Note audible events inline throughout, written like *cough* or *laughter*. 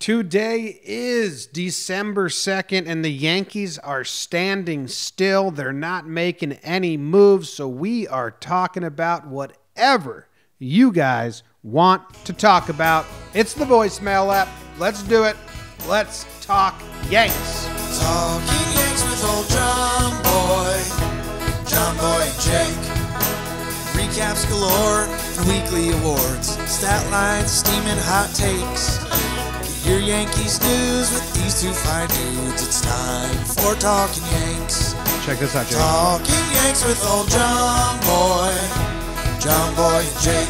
Today is December 2nd, and the Yankees are standing still. They're not making any moves, so we are talking about whatever you guys want to talk about. It's the voicemail app. Let's do it. Let's talk Yanks. Talking Yanks with old Jomboy, John Boy and Jake. Recaps galore for weekly awards, stat lines, steaming hot takes. Your Yankees news with these two fine dudes. It's time for Talking Yanks. Check this out, Jake. Talking Yanks with old Jomboy, John Boy and Jake.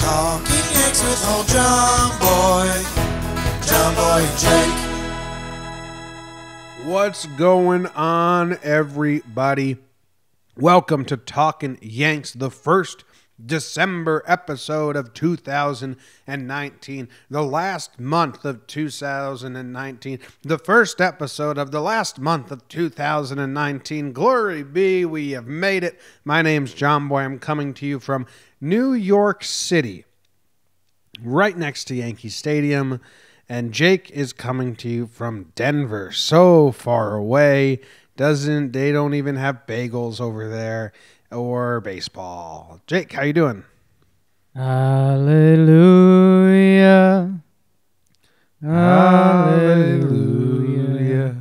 Talking Yanks with old Jomboy, John Boy and Jake. What's going on, everybody? Welcome to Talking Yanks, the first December episode of 2019, the last month of 2019, the first episode of the last month of 2019. Glory be, we have made it. My name's Jomboy. I'm coming to you from New York City, right next to Yankee Stadium. And Jake is coming to you from Denver, so far away. Doesn't they don't even have bagels over there or baseball. Jake, how you doing? Hallelujah. Hallelujah.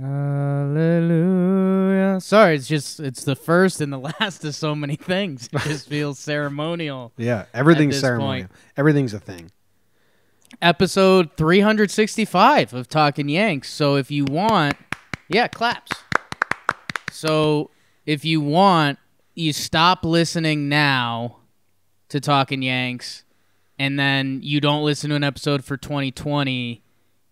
Hallelujah. Sorry, it's just it's the first and the *laughs* last of so many things. It just *laughs* feels ceremonial. Yeah, everything's ceremonial. point. Everything's a thing. Episode 365 of Talking Yanks. So if you want, yeah, claps. So if you want, you stop listening now to Talking Yanks and then you don't listen to an episode for 2020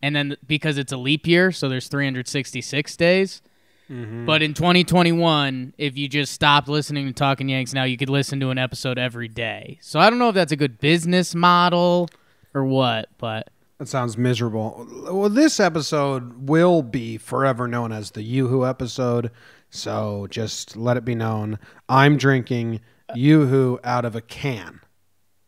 and then because it's a leap year, so there's 366 days. Mm-hmm. But in 2021, if you just stopped listening to Talking Yanks now, you could listen to an episode every day. So I don't know if that's a good business model or what, but That sounds miserable. Well, this episode will be forever known as the Yoo-Hoo episode. So just let it be known. I'm drinking Yoo-Hoo out of a can.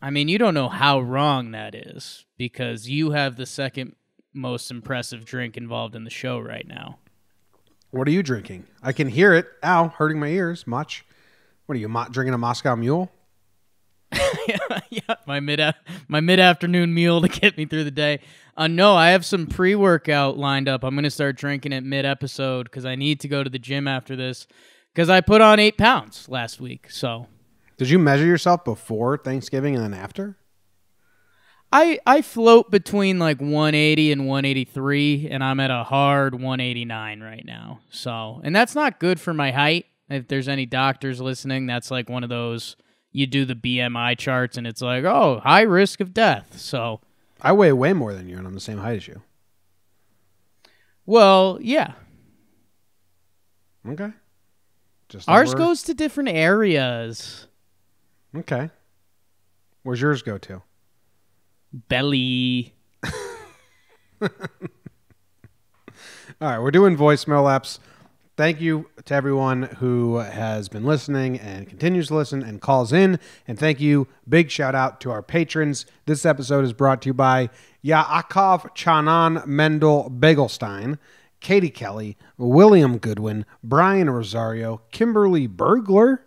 I mean, you don't know how wrong that is because you have the second most impressive drink involved in the show right now. What are you drinking? I can hear it. Ow, hurting my ears. Much. What are you drinking? A Moscow Mule? *laughs* yeah, my mid my mid afternoon meal to get me through the day. Uh, no, I have some pre workout lined up. I'm gonna start drinking it mid episode because I need to go to the gym after this because I put on eight pounds last week. So Did you measure yourself before Thanksgiving and then after? I I float between like 180 and 183, and I'm at a hard 189 right now. So, and that's not good for my height. If there's any doctors listening, that's like one of those you do the BMI charts, and it's like, oh, high risk of death. So, I weigh way more than you, and I'm the same height as you. well, yeah, Okay. Just ours over- goes to different areas. Okay. Where's yours go to? Belly. *laughs* All right, we're doing voicemail apps. Thank you to everyone who has been listening and continues to listen and calls in. And thank you, big shout out to our patrons. This episode is brought to you by Yaakov Chanan Mendel Begelstein, Katie Kelly, William Goodwin, Brian Rosario, Kimberly Burglar.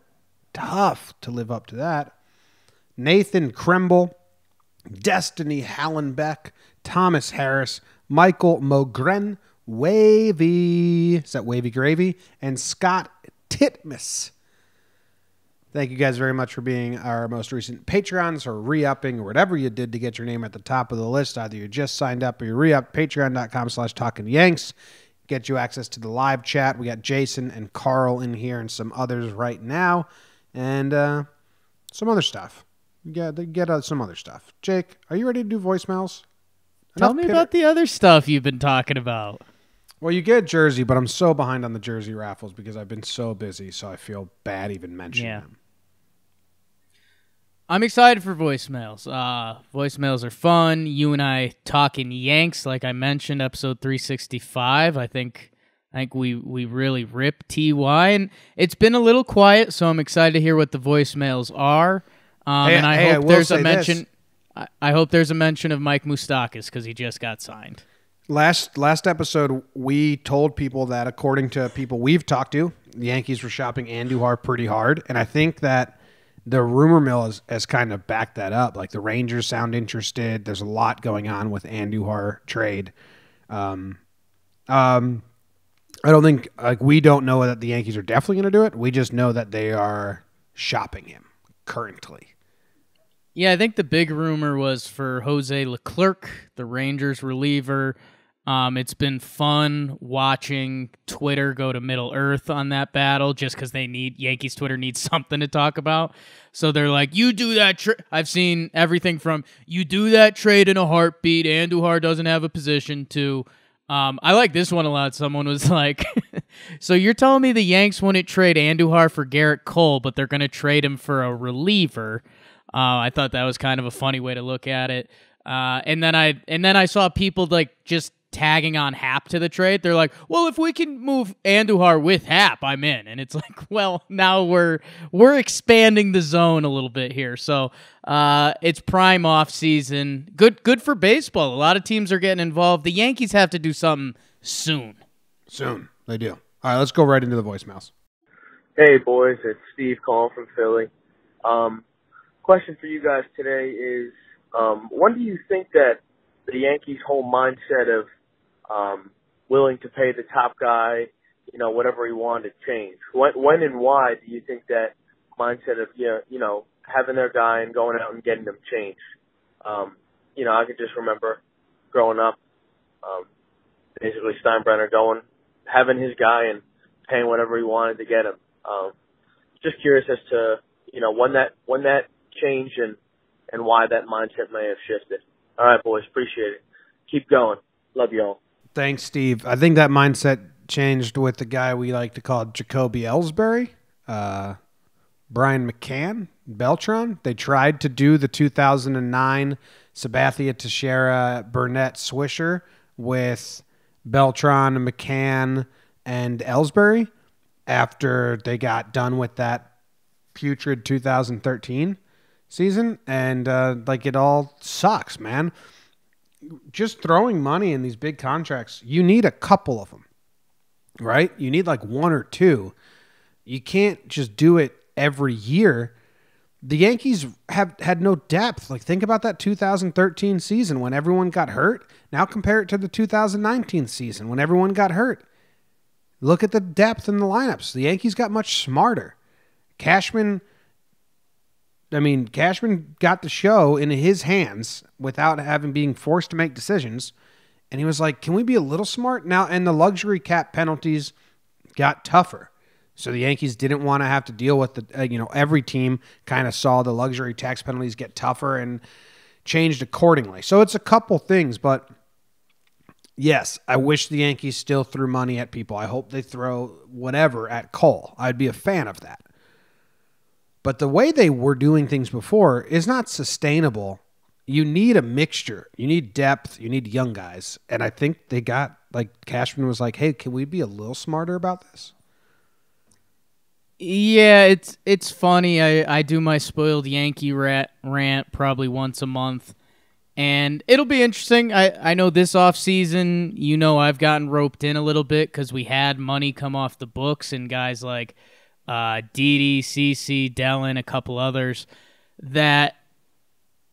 Tough to live up to that. Nathan Kremble, Destiny Hallenbeck, Thomas Harris, Michael Mogren, Wavy, is that Wavy Gravy? And Scott Titmus. Thank you guys very much for being our most recent patrons or re-upping or whatever you did to get your name at the top of the list. Either you just signed up or you re-up. Patreon.com slash talking yanks. Get you access to the live chat. We got Jason and Carl in here and some others right now. And uh, some other stuff. Get, get uh, some other stuff. Jake, are you ready to do voicemails? Tell Enough me about the other stuff you've been talking about. Well, you get jersey, but I'm so behind on the jersey raffles because I've been so busy, so I feel bad even mentioning Yeah. them. I'm excited for voicemails. Uh, voicemails are fun. You and I talking Yanks, like I mentioned, episode 365. I think I think we we really rip Ty, and it's been a little quiet, so I'm excited to hear what the voicemails are. Um, Hey, and I hey, hope will there's a mention. I, I hope there's a mention of Mike Moustakas because he just got signed. Last last episode, we told people that according to people we've talked to, the Yankees were shopping Andujar pretty hard, and I think that the rumor mill has, has kind of backed that up. Like the Rangers sound interested. There's a lot going on with Andujar trade. Um, um, I don't think like we don't know that the Yankees are definitely going to do it. We just know that they are shopping him currently. Yeah, I think the big rumor was for Jose Leclerc, the Rangers reliever. Um, it's been fun watching Twitter go to Middle Earth on that battle just because they need Yankees Twitter needs *laughs* something to talk about. So they're like, "You do that." Tra-. I've seen everything from "You do that trade in a heartbeat." Andujar doesn't have a position to. Um, I like this one a lot. Someone was *laughs* like, "So you're telling me the Yanks wouldn't trade Andujar for Gerrit Cole, but they're going to trade him for a reliever?" Uh, I thought that was kind of a funny way to look at it. Uh, and then I and then I saw people like just tagging on Happ to the trade. They're like, "Well, if we can move Andujar with Happ, I'm in." And it's *laughs* like, well, now we're we're expanding the zone a little bit here. So uh, it's prime off season. Good good for baseball. A lot of teams are getting involved. The Yankees have to do something soon. Soon they do. All right, let's go right into the voicemails. Hey boys, it's Steve calling from Philly. Um, question for you guys today is, um, when do you think that the Yankees' whole mindset of um, willing to pay the top guy, you know, whatever he wanted, change? When, when and why do you think that mindset of you know, you know having their guy and going out and getting them changed? Um, you know, I could just remember growing up, um, basically Steinbrenner going, having his guy and paying whatever he wanted to get him. Um, just curious as to you know when that when that changed and and why that mindset may have shifted. All right, boys, appreciate it. Keep going. Love y'all. Thanks, Steve. I think that mindset changed with the guy we like to call Jacoby Ellsbury, uh, Brian McCann, Beltran. They tried to do the 2009 Sabathia Teixeira Burnett Swisher with Beltran, McCann, and Ellsbury after they got done with that putrid 2013 season, and uh, like it all sucks, man just throwing money in these big contracts, you need a couple of them, right? You need like one or two. You can't just do it every year. The Yankees have had no depth. Like think about that 2013 season when everyone got hurt. Now compare it to the 2019 season when everyone got hurt. Look at the depth in the lineups. The Yankees got much smarter. Cashman I mean, Cashman got the show in his hands without having being forced to make decisions. And he was like, "Can we be a little smart now?" And the luxury cap penalties got tougher. So the Yankees didn't want to have to deal with the uh, you know, every team kind of saw the luxury tax penalties get tougher and changed accordingly. So it's a couple things, but yes, I wish the Yankees still threw money at people. I hope they throw whatever at Cole. I'd be a fan of that. But the way they were doing things before is not sustainable. You need a mixture. You need depth. You need young guys. And I think they got like Cashman was like, "Hey, can we be a little smarter about this?" Yeah, it's it's funny. I, I do my spoiled Yankee rat rant probably once a month. And it'll be interesting. I, I know this off season, you know, I've gotten roped in a little bit because we had money come off the books and guys like uh, Didi, CC, Dellin, a couple others, that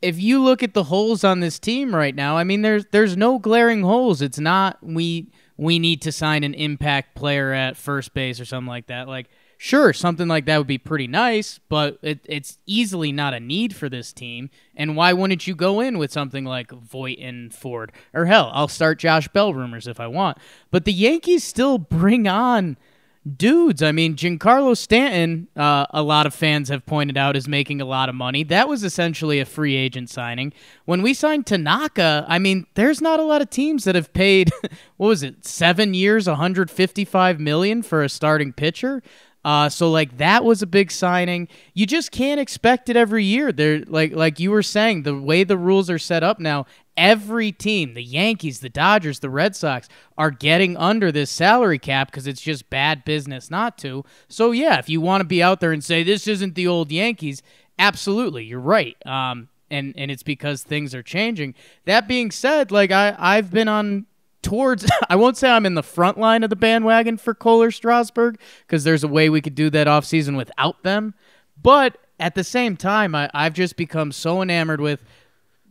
if you look at the holes on this team right now, I mean, there's there's no glaring holes. It's not we we need to sign an impact player at first base or something like that. Like, sure, something like that would be pretty nice, but it, it's easily not a need for this team. And why wouldn't you go in with something like Voit and Ford? Or hell, I'll start Josh Bell rumors if I want. But the Yankees still bring on dudes. I mean, Giancarlo Stanton, uh, a lot of fans have pointed out, is making a lot of money. That was essentially a free agent signing. When we signed Tanaka, I mean, there's not a lot of teams that have paid, *laughs* what was it, seven years, 155 million for a starting pitcher. Uh, so like that was a big signing. You just can't expect it every year. They're like like you were saying, the way the rules are set up now, every team, the Yankees, the Dodgers, the Red Sox, are getting under this salary cap because it's just bad business not to. So, yeah, if you want to be out there and say this isn't the old Yankees, absolutely, you're right. Um, and and it's because things are changing. That being said, like I I've been on towards *laughs* I won't say I'm in the front line of the bandwagon for Cole or Strasburg because there's a way we could do that off season without them. But at the same time, I, I've just become so enamored with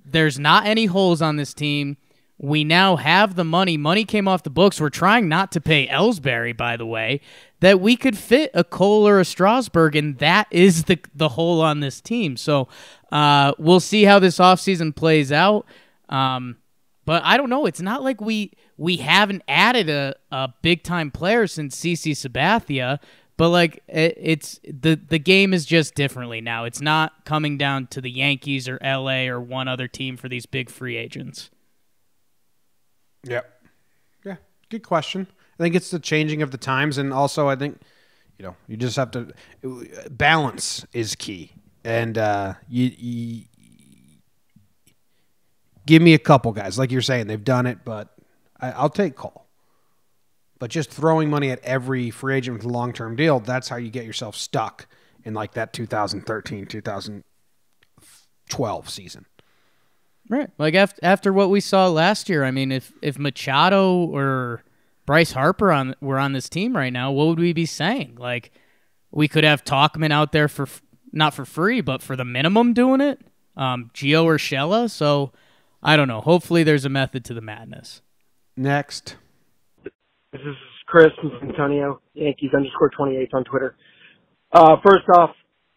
there's not any holes on this team. We now have the money. Money came off the books. We're trying not to pay Ellsbury, by the way, that we could fit a Cole or a Strasburg, and that is the the hole on this team. So uh, we'll see how this offseason plays out. Um, but I don't know. It's not like we we haven't added a, a big time player since CC Sabathia. But like it, it's the the game is just differently now. It's not coming down to the Yankees or LA or one other team for these big free agents. Yep. Yeah. Good question. I think it's the changing of the times, and also I think you know you just have to balance is key, and uh, you, you give me a couple guys like you're saying they've done it, but I, I'll take Cole. But just throwing money at every free agent with a long term deal, that's how you get yourself stuck in like that 2013, 2012 season. Right. Like after after what we saw last year, I mean, if if Machado or Bryce Harper on were on this team right now, what would we be saying? Like we could have Tauchman out there for not for free, but for the minimum doing it. Um, Gio Urshela. So I don't know. Hopefully, there's a method to the madness. Next. This is Chris from Antonio, Yankees underscore 28 on Twitter. Uh, first off,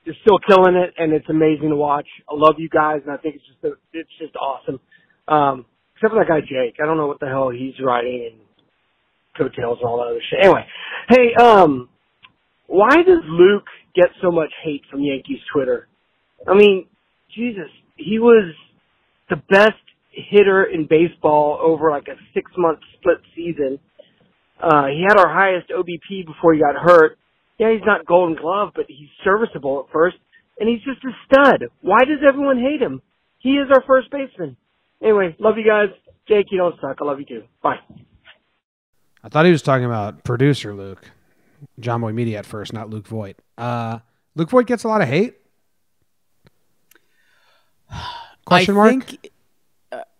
you're still killing it, and it's amazing to watch. I love you guys, and I think it's just a, it's just awesome. Um, except for that guy Jake. I don't know what the hell he's writing and coattails and all that other shit. Anyway, hey, um, why does Luke get so much hate from Yankees Twitter? I mean, Jesus, he was the best hitter in baseball over like a six month split season. Uh, he had our highest OBP before he got hurt. Yeah, he's not Golden Glove, but he's serviceable at first, and he's just a stud. Why does everyone hate him? He is our first baseman. Anyway, love you guys. Jake, you don't suck. I love you too. Bye. I thought he was talking about producer Luke, Jomboy Media at first, not Luke Voit. Uh, Luke Voit gets a lot of hate. Question I mark. Think,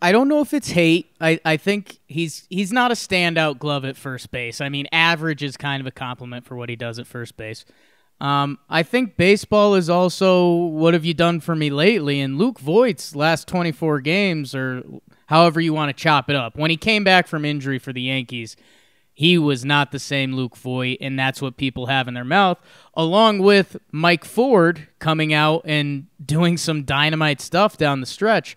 I don't know if it's hate. I, I think he's he's not a standout glove at first base. I mean, average is kind of a compliment for what he does at first base. Um, I think baseball is also what have you done for me lately? And Luke Voit's last 24 games, or however you want to chop it up, when he came back from injury for the Yankees, he was not the same Luke Voit, and that's what people have in their mouth. Along with Mike Ford coming out and doing some dynamite stuff down the stretch.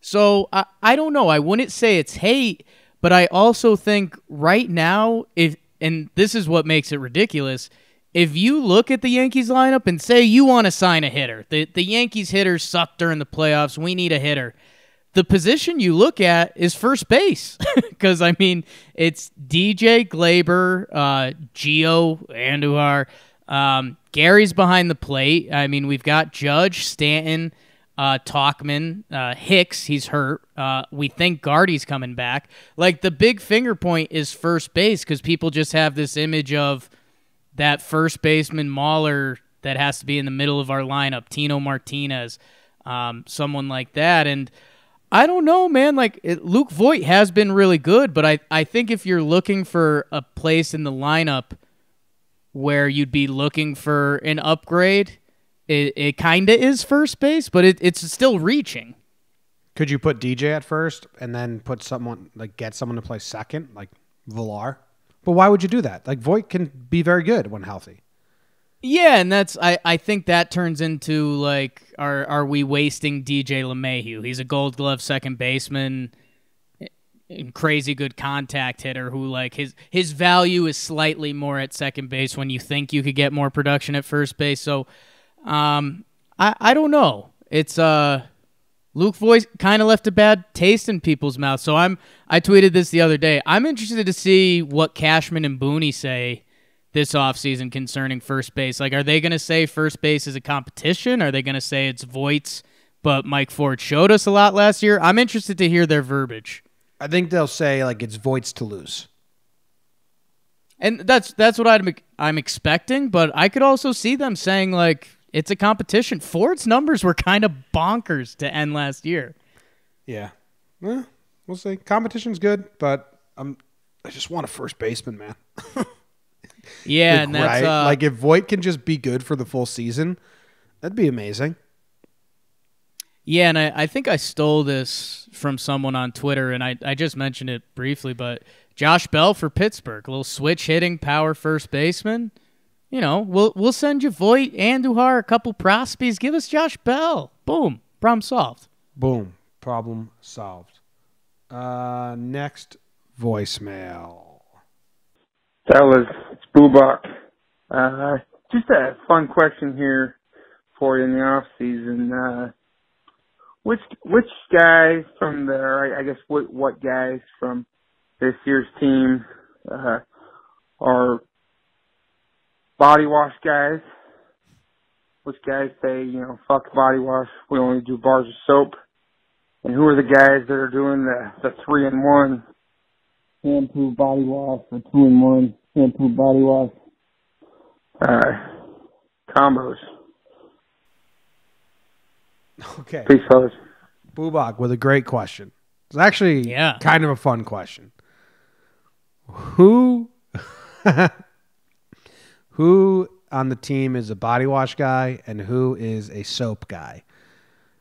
So I, I don't know. I wouldn't say it's hate, but I also think right now, if and this is what makes it ridiculous. If you look at the Yankees lineup and say you want to sign a hitter, the the Yankees hitters suck during the playoffs. We need a hitter. The position you look at is first base *laughs* because I mean it's DJ Gleyber, uh, Gio Andujar, um, Gary's behind the plate. I mean we've got Judge Stanton uh, Tauchman, uh, Hicks, he's hurt. Uh, we think Gardy's coming back. Like the big finger point is first base because people just have this image of that first baseman Mauler that has to be in the middle of our lineup, Tino Martinez, um, someone like that. And I don't know, man. Like it, Luke Voit has been really good, but I, I think if you're looking for a place in the lineup where you'd be looking for an upgrade, it, it kind of is first base, but it, it's still reaching. Could you put DJ at first and then put someone like get someone to play second, like Villar? But why would you do that? Like Voit can be very good when healthy. Yeah, and that's I, I think that turns into like are are we wasting DJ LeMahieu? He's a Gold Glove second baseman, and crazy good contact hitter who like his his value is slightly more at second base when you think you could get more production at first base. So um, I I don't know. It's uh, Luke Voit kind of left a bad taste in people's mouths. So I'm I tweeted this the other day. I'm interested to see what Cashman and Booney say this offseason concerning first base. Like, are they going to say first base is a competition? Are they going to say it's Voit's, but Mike Ford showed us a lot last year? I'm interested to hear their verbiage. I think they'll say like it's Voit's to lose. And that's that's what I'm I'm expecting, but I could also see them saying like it's a competition. Ford's numbers were kind of bonkers to end last year. Yeah. Well, we'll see. Competition's good, but I'm I just want a first baseman, man. *laughs* Yeah, like, and that's right? uh, like if Voit can just be good for the full season, that'd be amazing. Yeah, and I, I think I stole this from someone on Twitter, and I, I just mentioned it briefly, but Josh Bell for Pittsburgh, a little switch hitting power first baseman. You know, we'll we'll send you Voit, Andujar, a couple prospies. Give us Josh Bell. Boom, problem solved. Boom. Problem solved. Uh, next voicemail. That was it's Boobach. Uh, just a fun question here for you in the off season. Uh, which which guys from the, I guess what what guys from this year's team uh, are body wash guys? Which guys say you know fuck body wash? We only do bars of soap. And who are the guys that are doing the the three and one shampoo body wash or two in one shampoo body wash uh, combos. Okay. Peace, fellas. Bubak with a great question. It's actually Yeah. kind of a fun question. Who *laughs* who on the team is a body wash guy and who is a soap guy?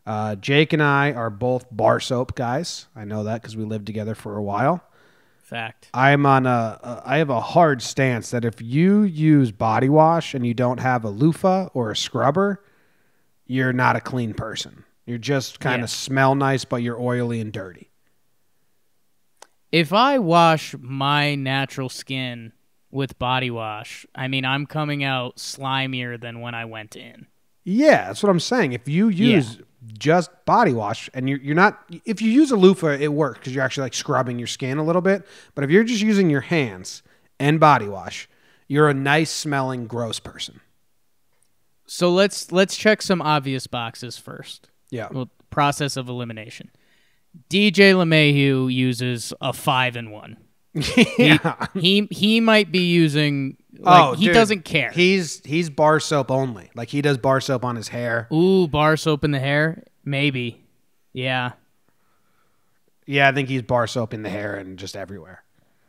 Uh, Jake and I are both bar soap guys. I know that because we lived together for a while. Fact. I'm on a, a I have a hard stance that if you use body wash and you don't have a loofah or a scrubber, you're not a clean person. You're just kind Yeah. of smell nice, but you're oily and dirty. If I wash my natural skin with body wash, I mean, I'm coming out slimier than when I went in. Yeah, that's what I'm saying. If you use just body wash and you're, you're not, if you use a loofah, it works because you're actually like scrubbing your skin a little bit. But if you're just using your hands and body wash, you're a nice smelling, gross person. So let's let's check some obvious boxes first. Yeah. Well, process of elimination. DJ LeMahieu uses a five and one. Yeah. He he might be using like oh, he dude. doesn't care. He's he's bar soap only. Like he does bar soap on his hair. Ooh, bar soap in the hair? Maybe. Yeah. Yeah, I think he's bar soap in the hair and just everywhere.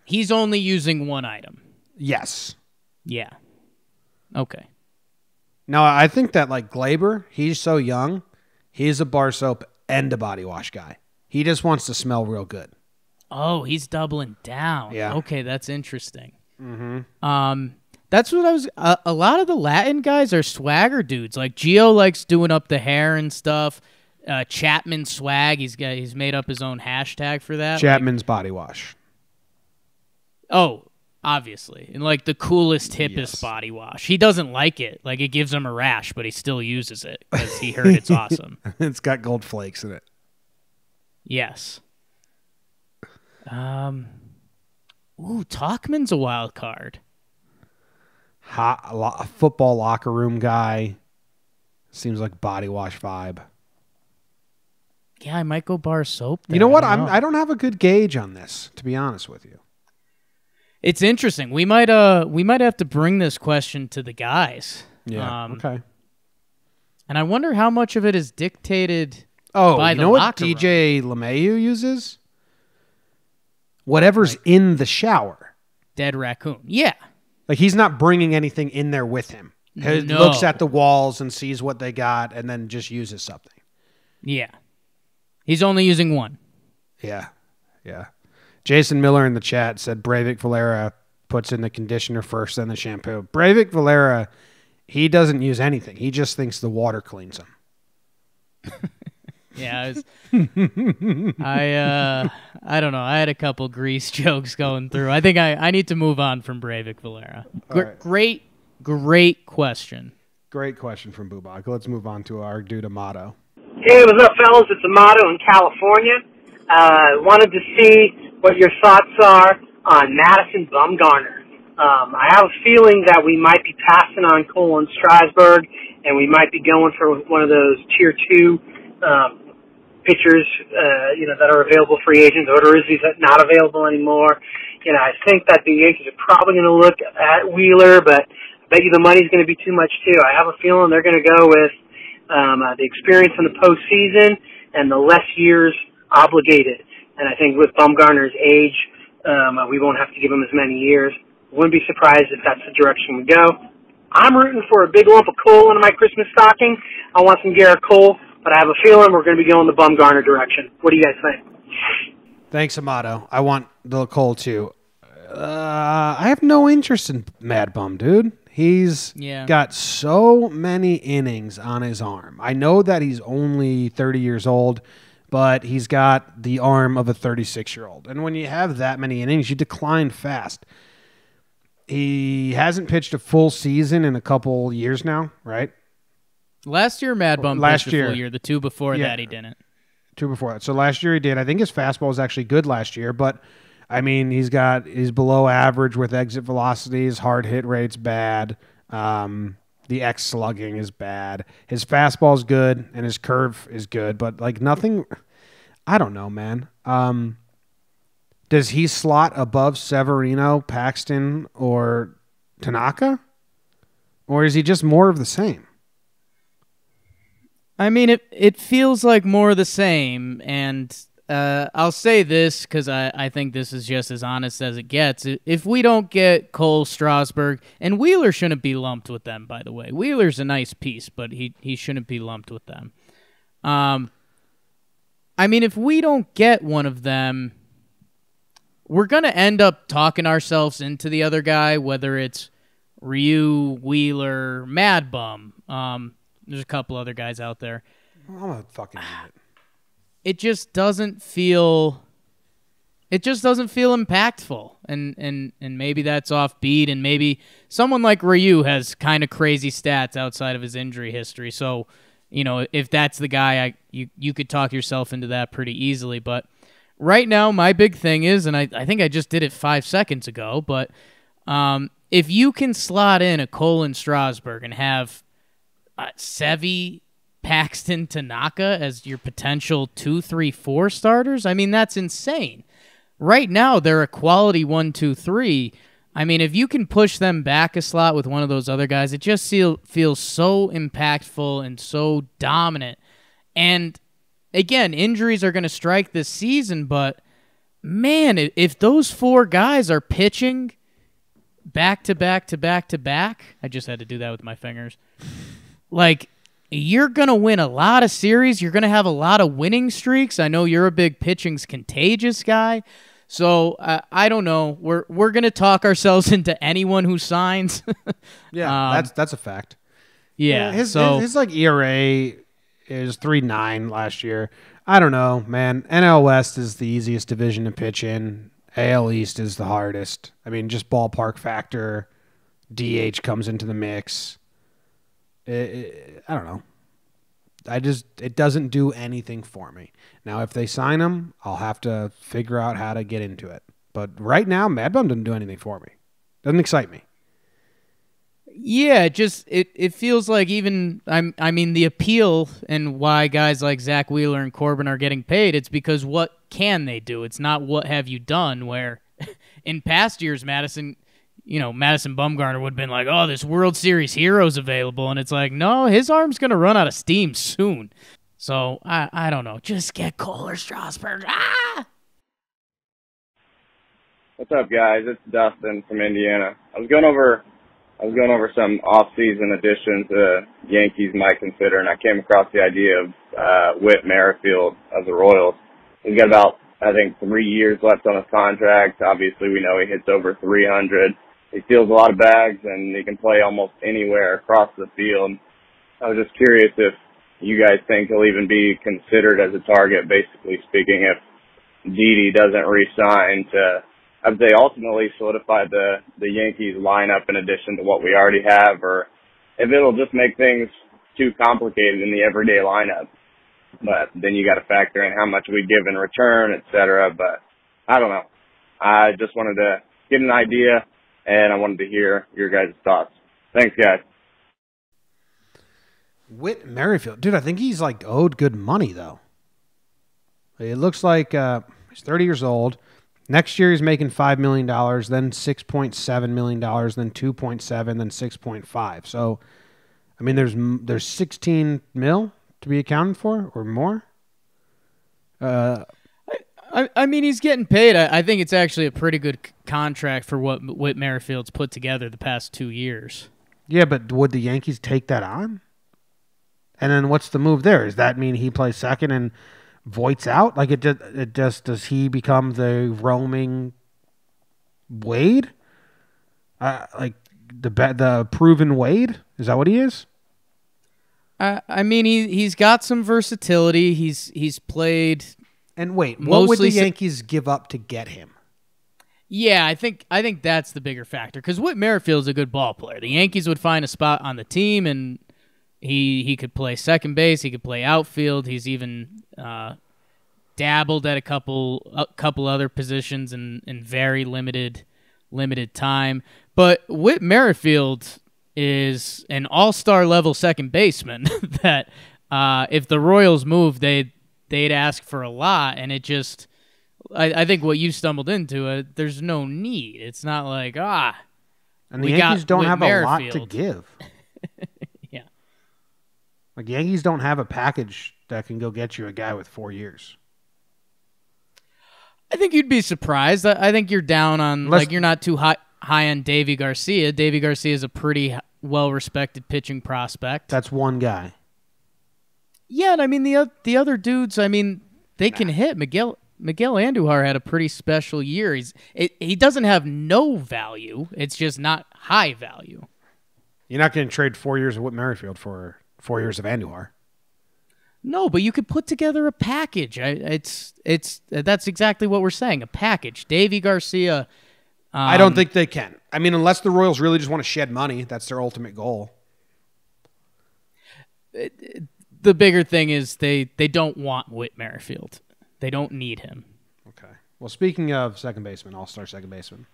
He's only using one item. Yes. Yeah. Okay. No, I think that like Gleyber, he's so young, he's a bar soap and a body wash guy. He just wants to smell real good. Oh, he's doubling down. Yeah. Okay, that's interesting. Mm-hmm. Um, that's what I was. A, a lot of the Latin guys are swagger dudes. Like Gio likes doing up the hair and stuff. Uh, Chapman swag. He's got. He's made up his own hashtag for that. Like- Chapman's body wash. oh, obviously, and like the coolest, hippest Yes. body wash. He doesn't like it. Like it gives him a rash, but he still uses it because he heard *laughs* it's awesome. it's got gold flakes in it. Yes. Um. Ooh, Tauchman's a wild card. Hot lo- football locker room guy. Seems like body wash vibe. Yeah, I might go bar soap. You know what? I I'm don't know. I don't have a good gauge on this, to be honest with you. It's interesting. We might uh we might have to bring this question to the guys. Um, okay. And I wonder how much of it is dictated. Oh, you know what room. DJ LeMahieu uses? Whatever's in the shower. Dead raccoon. Yeah. Like he's not bringing anything in there with him. He No. looks at the walls and sees what they got, and then just uses something. Yeah. He's only using one. Yeah, yeah. Jason Miller in the chat said Breyvic Valera puts in the conditioner first, then the shampoo. Breyvic Valera, he doesn't use anything. He just thinks the water cleans him. *laughs* Yeah, I, was, I uh I don't know. I had a couple grease *laughs* jokes going through. I think I, I need to move on from Breyvic Valera. Gr- right. Great, great question. Great question from Bubak. Let's move on to our dude Amato. Hey, what's up, fellas? It's Amato in California. Uh, wanted to see what your thoughts are on Madison Bumgarner. Um, I have a feeling that we might be passing on Colin Strasburg, and we might be going for one of those tier two um, pitchers, uh, you know, that are available free agents. Odorizzi's not available anymore. You know, I think that the Yankees are probably going to look at Wheeler, but I bet you the money's going to be too much too. I have a feeling they're going to go with um, uh, the experience in the postseason and the less years obligated. And I think with Bumgarner's age, um, uh, we won't have to give him as many years. Wouldn't be surprised if that's the direction we go. I'm rooting for a big lump of coal into my Christmas stocking. I want some Gerrit Cole, but I have a feeling we're going to be going the Bumgarner direction. What do you guys think? Thanks, Amato. I want the Cole too. Uh, I have no interest in Mad Bum, dude. He's Yeah. got so many innings on his arm. I know that he's only 30 years old, but he's got the arm of a 36 year old. And when you have that many innings, you decline fast. He hasn't pitched a full season in a couple years now, right? Last year, Mad Bum Last full year. year. The two before Yeah. that, he didn't. two before that. So last year he did. I think his fastball was actually good last year, but I mean he's got he's below average with exit velocities, hard hit rate's bad. Um, the X slugging is bad. His fastball's good and his curve is good, but like nothing. I don't know, man. Um, does he slot above Severino, Paxton, or Tanaka, or is he just more of the same? I mean, it it feels like more of the same, and uh, I'll say this because I, I think this is just as honest as it gets. If we don't get Cole Strasburg and Wheeler shouldn't be lumped with them, by the way. Wheeler's a nice piece, but he he shouldn't be lumped with them. Um, I mean, if we don't get one of them, we're gonna end up talking ourselves into the other guy, whether it's Ryu, Wheeler, Mad Bum. Um, there's a couple other guys out there. I'm a fucking idiot. It just doesn't feel. It just doesn't feel impactful, and and and maybe that's offbeat, and maybe someone like Ryu has kind of crazy stats outside of his injury history. So, you know, if that's the guy, I you you could talk yourself into that pretty easily. But right now, my big thing is, and I I think I just did it five seconds ago, but um, if you can slot in a Colin Strasburg and have uh, Sevi, Paxton, Tanaka as your potential two, three, four starters, I mean that's insane. Right now, they're a quality one, two, three. I mean, if you can push them back a slot with one of those other guys, it just feel, feels so impactful and so dominant. And again, injuries are going to strike this season, but man, if those four guys are pitching back to back to back to back, I just had to do that with my fingers. Like, you're going to win a lot of series. You're going to have a lot of winning streaks. I know you're a big pitching's contagious guy. So uh, I don't know. We're we're gonna talk ourselves *laughs* into anyone who signs. *laughs* Yeah, Um, that's that's a fact. yeah. his, so his his like ERA is three nine last year. I don't know, man. NL West is the easiest division to pitch in. AL East is the hardest. I mean, just ballpark factor. DH comes into the mix. It- it- I don't know. I just it doesn't do anything for me. Now, if they sign him, I'll have to figure out how to get into it. But right now, Mad Bum doesn't do anything for me. Doesn't excite me. Yeah, just it, it feels like even I'm I mean the appeal and why guys like Zack Wheeler and Corbin are getting paid. It's because what can they do? It's not what have you done. Where *laughs* in past years, Madison, you know, Madison Bumgarner would have been like, oh, this World Series hero's available, and it's like, no, his arm's gonna run out of steam soon. So I I don't know. Just get Cole or Strasburg. Ah. What's up, guys? It's Dustin from Indiana. I was going over, I was going over some off-season additions the Yankees might consider, and I came across the idea of uh, Whit Merrifield of the Royals. He's got about, I think, three years left on his contract. Obviously, we know he hits over 300. He steals a lot of bags, and he can play almost anywhere across the field. I was just curious if you guys think he'll even be considered as a target, basically speaking, if Didi doesn't re-sign to I would say ultimately solidify the the Yankees lineup in addition to what we already have, or if it'll just make things too complicated in the everyday lineup. But then you got to factor in how much we give in return, et cetera. But I don't know. I just wanted to get an idea, and I wanted to hear your guys' thoughts. Thanks, guys. Whit Merrifield, dude, I think he's like owed good money though. It looks like uh, he's 30 years old. Next year he's making five million dollars, then six point seven million dollars, then two point seven, then six point five. So, I mean, there's there's sixteen mil to be accounted for or more. Uh, I, I mean, he's getting paid. I, I think it's actually a pretty good c- contract for what Whit Merrifield's put together the past two years. yeah, but would the Yankees take that on? And then what's the move there? Does that mean he plays second and Voit's out? Like it just, it just does he become the roaming Wade? Uh, like the the proven Wade? Is that what he is? I, I mean, he he's got some versatility. He's he's played. And wait, what would the Yankees give up to get him? Yeah, I think I think that's the bigger factor because Whit Merrifield's a good ball player. The Yankees would find a spot on the team, and he he could play second base. He could play outfield. He's even uh, dabbled at a couple a couple other positions in, in very limited limited time. But Whit Merrifield is an all star level second baseman *laughs* that uh, if the Royals move, they they'd ask for a lot, and it just I, I think what you stumbled into, uh, there's no need. It's not like ah, And the Yankees don't Whit have a lot to give. *laughs* Yeah. Like Yankees don't have a package that can go get you a guy with four years. I think you'd be surprised. I, I think you're down on Unless- like you're not too high high on Deivi Garcia. Deivi Garcia is a pretty well respected pitching prospect. That's one guy. Yeah, and I mean the the other dudes. I mean they can hit. Miguel Miguel Andujar had a pretty special year. He's it, he doesn't have no value. It's just not high value. You're not going to trade four years of Whit Merrifield for four years of Andujar. No, but you could put together a package. I, it's it's that's exactly what we're saying. A package. Deivi Garcia. I don't um, think they can. I mean, unless the Royals really just want to shed money, that's their ultimate goal. The bigger thing is they they don't want Whit Merrifield. They don't need him. Okay. Well, speaking of second baseman, all star second baseman.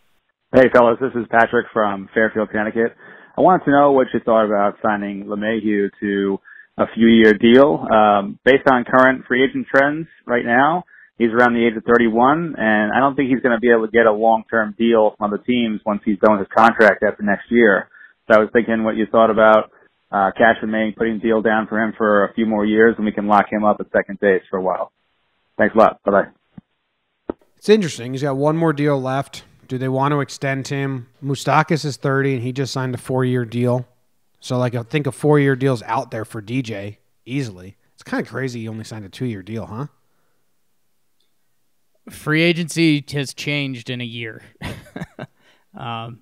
Hey, fellas, this is Patrick from Fairfield, Connecticut. I wanted to know what you thought about signing LeMahieu to a few-year deal. Um, based on current free agent trends right now, he's around the age of 31, and I don't think he's going to be able to get a long-term deal from other teams once he's done with his contract after next year. So I was thinking what you thought about uh, Cash and May putting a deal down for him for a few more years, and we can lock him up at second base for a while. Thanks a lot. Bye-bye. It's interesting. He's got one more deal left. Do they want to extend him? Moustakas is 30 and he just signed a four year deal. So, like, I think a four year deal's out there for DJ easily. It's kind of crazy he only signed a two year deal, huh? Free agency has changed in a year. *laughs* um,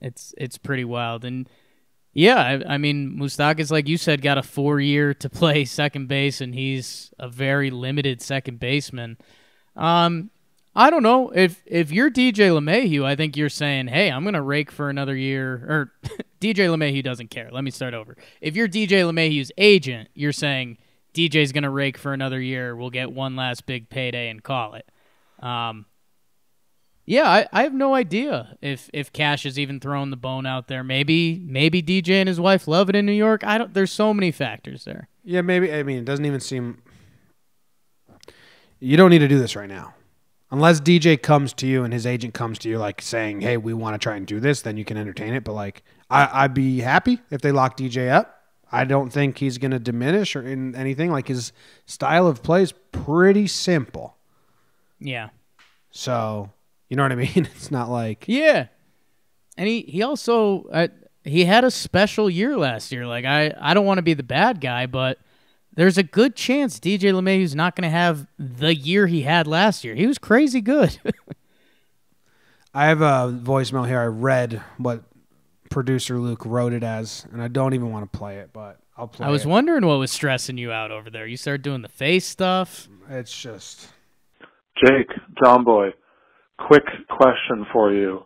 it's it's pretty wild, and yeah, I, I mean Moustakas, like you said, got a four year to play *laughs* second base, and he's a very limited second baseman. Um, I don't know if if you're DJ LeMahieu, I think you're saying, hey, I'm gonna rake for another year. Or *laughs* DJ LeMahieu doesn't care. Let me start over. If you're DJ LeMahieu's agent, you're saying DJ's gonna rake for another year. We'll get one last big payday and call it. Um, yeah, I, I have no idea if if Cash is even throwing the bone out there. Maybe maybe DJ and his wife love it in New York. I don't. There's so many factors there. Yeah, maybe. I mean, it doesn't even seem. You don't need to do this right now. Unless DJ comes to you and his agent comes to you, like saying, hey, we want to try and do this, then you can entertain it. But, like, I, I'd be happy if they lock DJ up. I don't think he's going to diminish or in anything. Like, his style of play is pretty simple. Yeah. So, you know what I mean? *laughs* It's not like. Yeah, and he he also uh, he had a special year last year. Like I I don't want to be the bad guy, but there's a good chance DJ Lemay LeMahieu's not going to have the year he had last year. He was crazy good. *laughs* I have a voicemail here. I read what producer Luke wrote it as, and I don't even want to play it, but I'll play I was it. wondering what was stressing you out over there. You started doing the face stuff. It's just. Jake, Jomboy, quick question for you.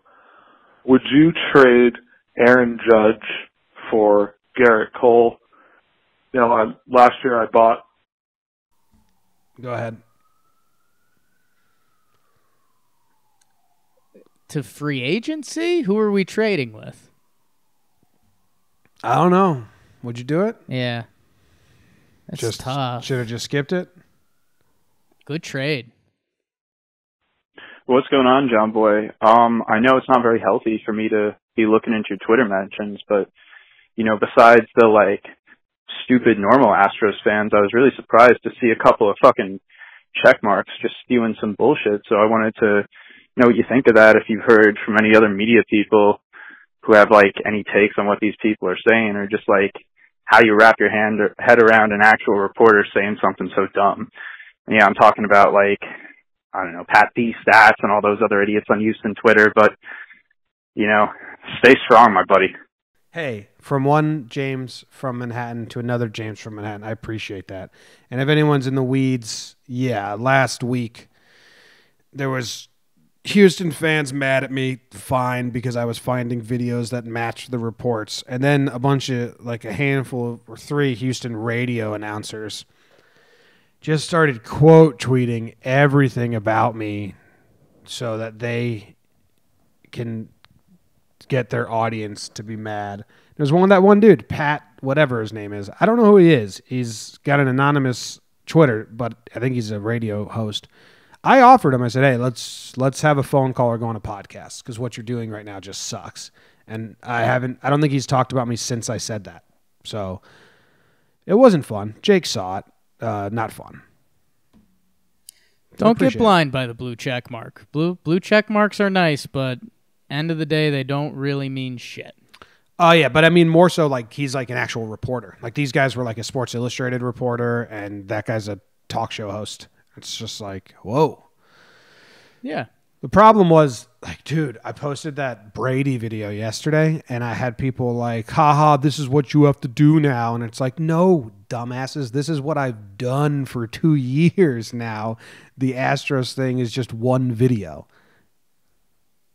Would you trade Aaron Judge for Gerrit Cole? You know, I, last year I bought Go ahead. To free agency? Who are we trading with? I don't know. Would you do it? Yeah. That's just tough. Should have just skipped it. Good trade. What's going on, Jomboy? Um, I know it's not very healthy for me to be looking into your Twitter mentions, but you know, besides the like stupid normal Astros fans, I was really surprised to see a couple of fucking check marks just spewing some bullshit. So I wanted to know what you think of that. If you've heard from any other media people who have like any takes on what these people are saying, or just like how you wrap your hand or head around an actual reporter saying something so dumb. And yeah, I'm talking about like I don't know Pat B stats and all those other idiots on Houston Twitter, but you know, stay strong, my buddy. Hey, from one James from Manhattan to another James from Manhattan, I appreciate that. And if anyone's in the weeds, yeah, last week there was Houston fans mad at me, fine, because I was finding videos that matched the reports. And then a bunch of, like a handful or three Houston radio announcers just started quote tweeting everything about me so that they can get their audience to be mad. There's one that one dude, Pat, whatever his name is. I don't know who he is. He's got an anonymous Twitter, but I think he's a radio host. I offered him. I said, "Hey, let's let's have a phone call or go on a podcast because what you're doing right now just sucks." And I haven't. I don't think he's talked about me since I said that. So it wasn't fun. Jake saw it. Uh, not fun. Don't get appreciate it. blind by the blue check mark. Blue blue check marks are nice, but end of the day, they don't really mean shit. Oh yeah, but I mean more so like he's like an actual reporter. Like these guys were like a Sports Illustrated reporter, and that guy's a talk show host. It's just like whoa. Yeah. The problem was dude, I posted that Brady video yesterday, and I had people like, haha, this is what you have to do now, and it's like, no, dumbasses, this is what I've done for two *laughs* years now. The Astros thing is just one video.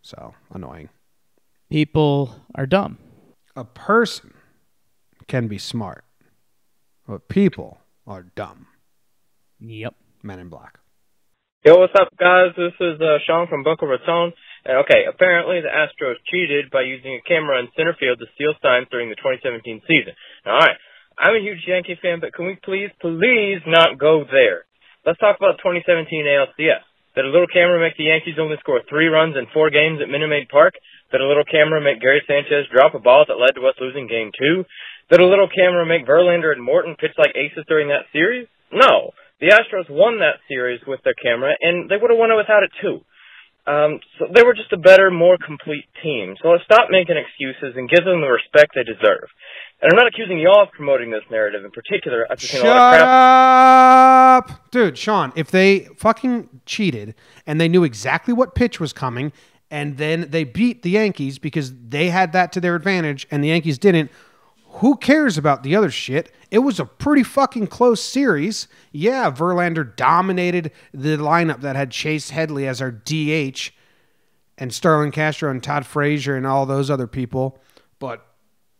So annoying. People are dumb. A person can be smart, but people are dumb. Yep. Men in Black. Yo, what's up, guys? This is uh, Sean from Boca Raton. Okay, apparently the Astros cheated by using a camera in center field to steal signs during the 2017 season. All right, I'm a huge Yankee fan, but can we please, please not go there? Let's talk about 2017 ALCS. Did a little camera make the Yankees only score three runs in four games at Minute Maid Park? Did a little camera make Gary Sanchez drop a ball that led to us losing Game Two? Did a little camera make Verlander and Morton pitch like aces during that series? No. The Astros won that series with their camera, and they would have won it without it too. Um, so they were just a better, more complete team. So let's stop making excuses and give them the respect they deserve. And I'm not accusing y'all of promoting this narrative in particular. I've Shut up, dude, Sean. If they fucking cheated and they knew exactly what pitch was coming, and then they beat the Yankees because they had that to their advantage, and the Yankees didn't. Who cares about the other shit? It was a pretty fucking close series. Yeah, Verlander dominated the lineup that had Chase Headley as our DH and Starlin Castro and Todd Frazier and all those other people. But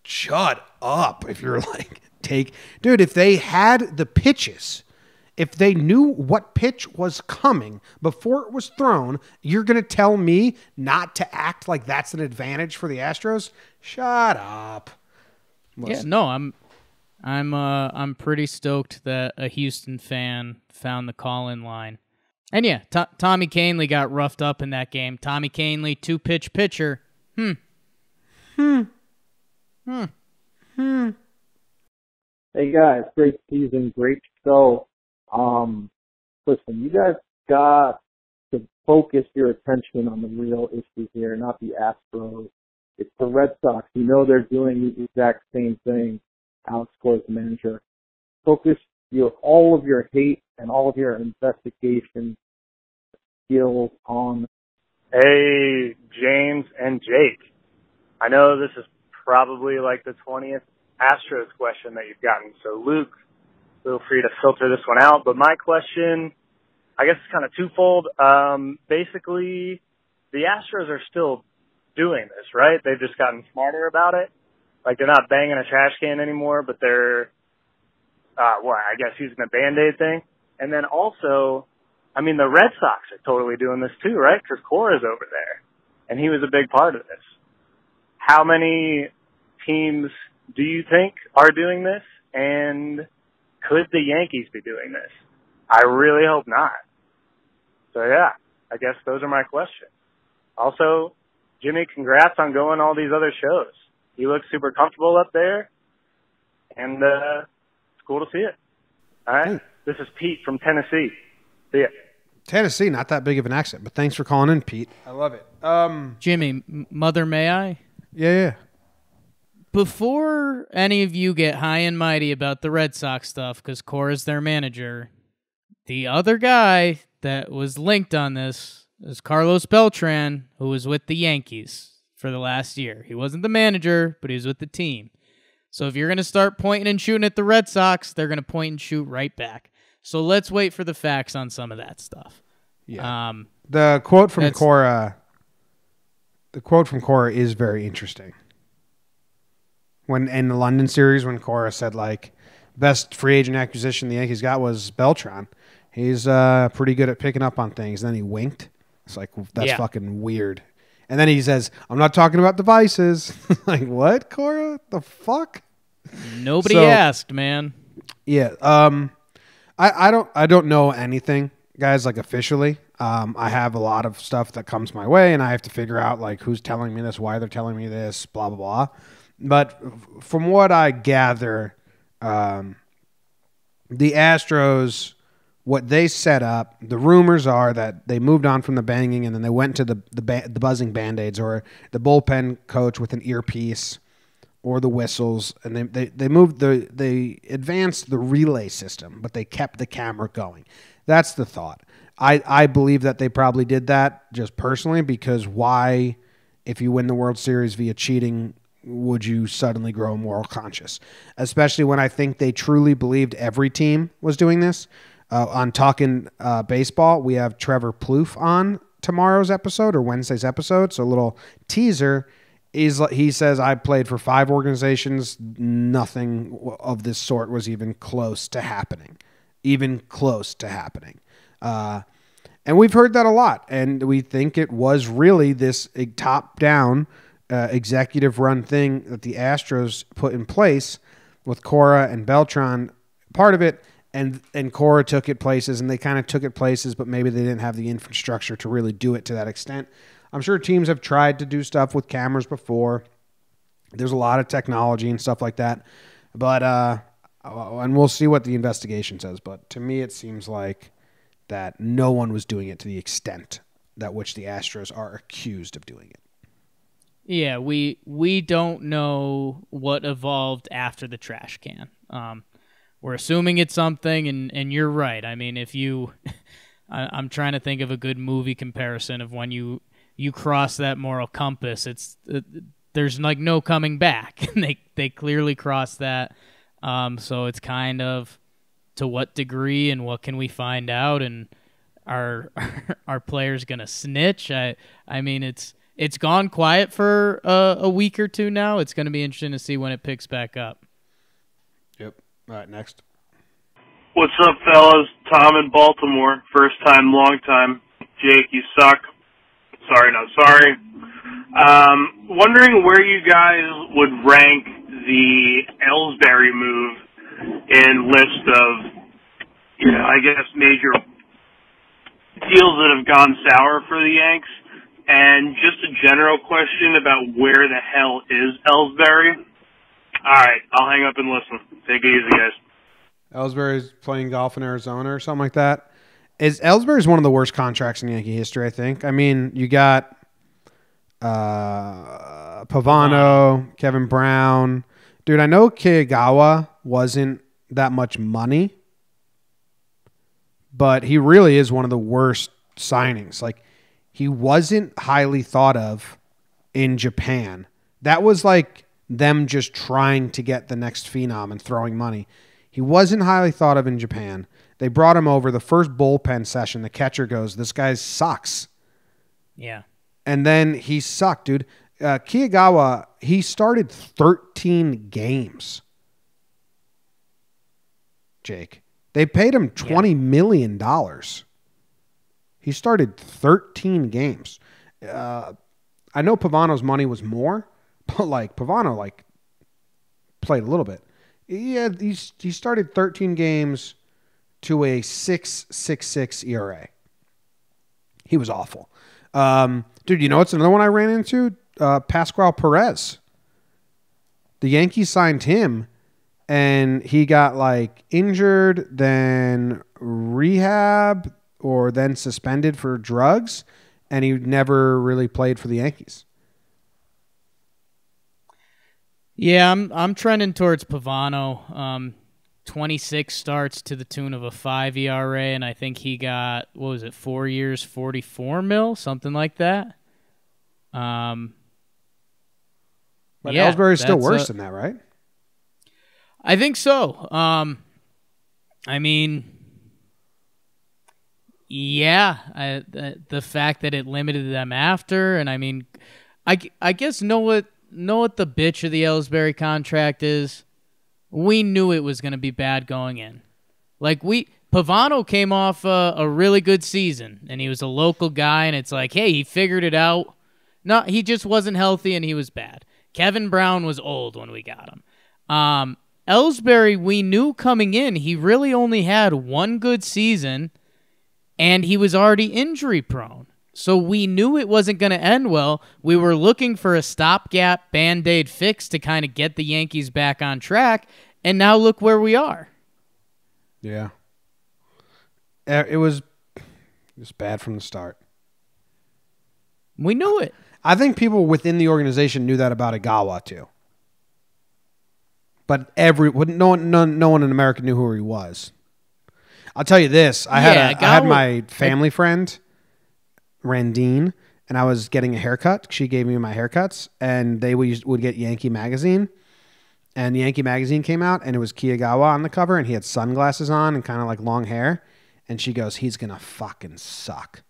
shut up if you're *laughs* like take dude if they had the pitches if they knew what pitch was coming before it was thrown you're going to tell me not to act like that's an advantage for the astros shut up Yeah, no, I'm I'm uh I'm pretty stoked that a Houston fan found the call-in line. And yeah, To- Tommy Kahnle got roughed up in that game. Tommy Kahnle, two pitch pitcher. Hmm. Hmm. Hmm. Hmm. Hey guys, great season, great show. Um, listen, you guys got to focus your attention on the real issue here, not the Astros. It's the Red Sox. You know they're doing the exact same thing. Alex Cora's the manager. Focus your all of your hate and all of your investigation skills on Hey, James and Jake. I know this is probably like the 20th Astros question that you've gotten, so Luke, feel free to filter this one out. But my question, I guess, is kind of twofold. Um, basically, the Astros are still doing this, right? They've just gotten smarter about it. Like they're not banging a trash can anymore, but they're, uh, well, I guess using the Band-Aid thing. And then also, I mean, the Red Sox are totally doing this too, right? Because Cora's over there, and he was a big part of this. How many teams do you think are doing this? And could the Yankees be doing this? I really hope not. So yeah, I guess those are my questions. Also, Jimmy, congrats on going all these other shows. You look super comfortable up there, and uh, it's cool to see it. All right, this is Pete from Tennessee. See ya. Tennessee, not that big of an accent, but thanks for calling in, Pete. I love it. Um, Jimmy, mother, may I? Yeah, yeah. Before any of you get high and mighty about the Red Sox stuff, because Cora's their manager, the other guy that was linked on this is Carlos Beltran, who was with the Yankees for the last year. He wasn't the manager, but he was with the team. So if you're going to start pointing and shooting at the Red Sox, they're going to point and shoot right back. So let's wait for the facts on some of that stuff. Yeah. Um, The quote from Cora, the quote from Cora is very interesting. When in the London series, when Cora said like, best free agent acquisition the Yankees got was Beltran. He's uh, pretty good at picking up on things. Then he winked. It's like that's Yeah. fucking weird. And then he says, "I'm not talking about devices." *laughs* like what, Cora? The fuck? nobody So- asked, man. Yeah. Um, I, I don't I don't know anything, guys. Like officially, um, I have a lot of stuff that comes my way, and I have to figure out like who's telling me this, why they're telling me this, blah blah blah. But from what I gather, um, the Astros, what they set up, the rumors are that they moved on from the banging, and then they went to the the, ba- the buzzing band aids or the bullpen coach with an earpiece or the whistles, and they, they, they moved the they advanced the relay system, but they kept the camera going. That's the thought. I, I believe that they probably did that just personally because why, if you win the World Series via cheating, would you suddenly grow moral conscious? Especially when I think they truly believed every team was doing this. Uh, on talking uh, baseball, we have Trevor Plouffe on tomorrow's episode or Wednesday's episode. So a little teaser is he says I played for five organizations. Nothing of this sort was even close to happening, even close to happening. Uh, and we've heard that a lot, and we think it was really this top-down, uh, executive-run thing that the Astros put in place with Cora and Beltran. Part of it, and and Cora took it places, and they kind of took it places, but maybe they didn't have the infrastructure to really do it to that extent. I'm sure teams have tried to do stuff with cameras before. There's a lot of technology and stuff like that, but uh, and we'll see what the investigation says. But to me, it seems like that no one was doing it to the extent that which the Astros are accused of doing it. Yeah, we we don't know what evolved after the trash can. Um, we're assuming it's something, and and you're right. I mean, if you, *laughs* I, I'm trying to think of a good movie comparison of when you you cross that moral compass. It's uh, there's like no coming back. *laughs* they they clearly crossed that. Um, so it's kind of to what degree and what can we find out and are *laughs* our players gonna snitch? I I mean it's it's gone quiet for a week or two now. It's going to be interesting to see when it picks back up. All right, next. What's up, fellas? Tom in Baltimore. First time, long time. Jake, you suck. Sorry, not sorry. Um, wondering where you guys would rank the Ellsbury move in list of, you know, I guess major deals that have gone sour for the Yanks. And just a general question about where the hell is Ellsbury. All right, I'll hang up and listen. Take it easy, guys. Ellsbury's playing golf in Arizona or something like that. Is Ellsbury's one of the worst contracts in Yankee history? I think. I mean, you got uh, Pavano, Kevin Brown, dude. I know Igawa wasn't that much money, but he really is one of the worst signings. Like he wasn't highly thought of in Japan. That was like them just trying to get the next phenom and throwing money. He wasn't highly thought of in Japan. They brought him over the first bullpen session. The catcher goes, "This guy sucks," Yeah. and then he sucked, dude. Uh, Kei Igawa, he started 13 games. Jake, they paid him twenty million dollars. He started 13 games. Uh, I know Pavano's money was more, but like Pavano like played a little bit. Yeah, he he started 13 games to a 6.66 ERA. He was awful. Um, dude, you know what's another one I ran into? Uh, Pascual Perez. The Yankees signed him, and he got like injured, then rehab, or then suspended for drugs, and he never really played for the Yankees. Yeah, I'm I'm trending towards Pavano. Um, 26 starts to the tune of a five ERA, and I think he got what was it, four years, 44 mil, something like that. Um, But yeah, Ellsbury's still worse a- than that, right? I think so. Um, I mean, yeah, I, the, the fact that it limited them after, and I mean, I I guess know what know what the bitch of the Ellsbury contract is. We knew it was going to be bad going in. Like we Pavano came off a, a really good season, and he was a local guy, and it's like, hey, he figured it out. No, he just wasn't healthy, and he was bad. Kevin Brown was old when we got him. Um, Ellsbury, we knew coming in, he really only had one good season, and he was already injury prone. So we knew it wasn't going to end well. We were looking for a stopgap band aid fix to kind of get the Yankees back on track, and now look where we are. Yeah. Uh, It was it was bad from the start. We knew it. I think people within the organization knew that about Igawa too. But every no one no, no one in America knew who he was. I'll tell you this: I had Yeah, a, I had my family friend, Randine, and I was getting a haircut. She gave me my haircuts, and they would would get Yankee magazine, and Yankee magazine came out, and it was Kei Igawa on the cover, and he had sunglasses on and kind of like long hair, and she goes, "He's gonna fucking suck."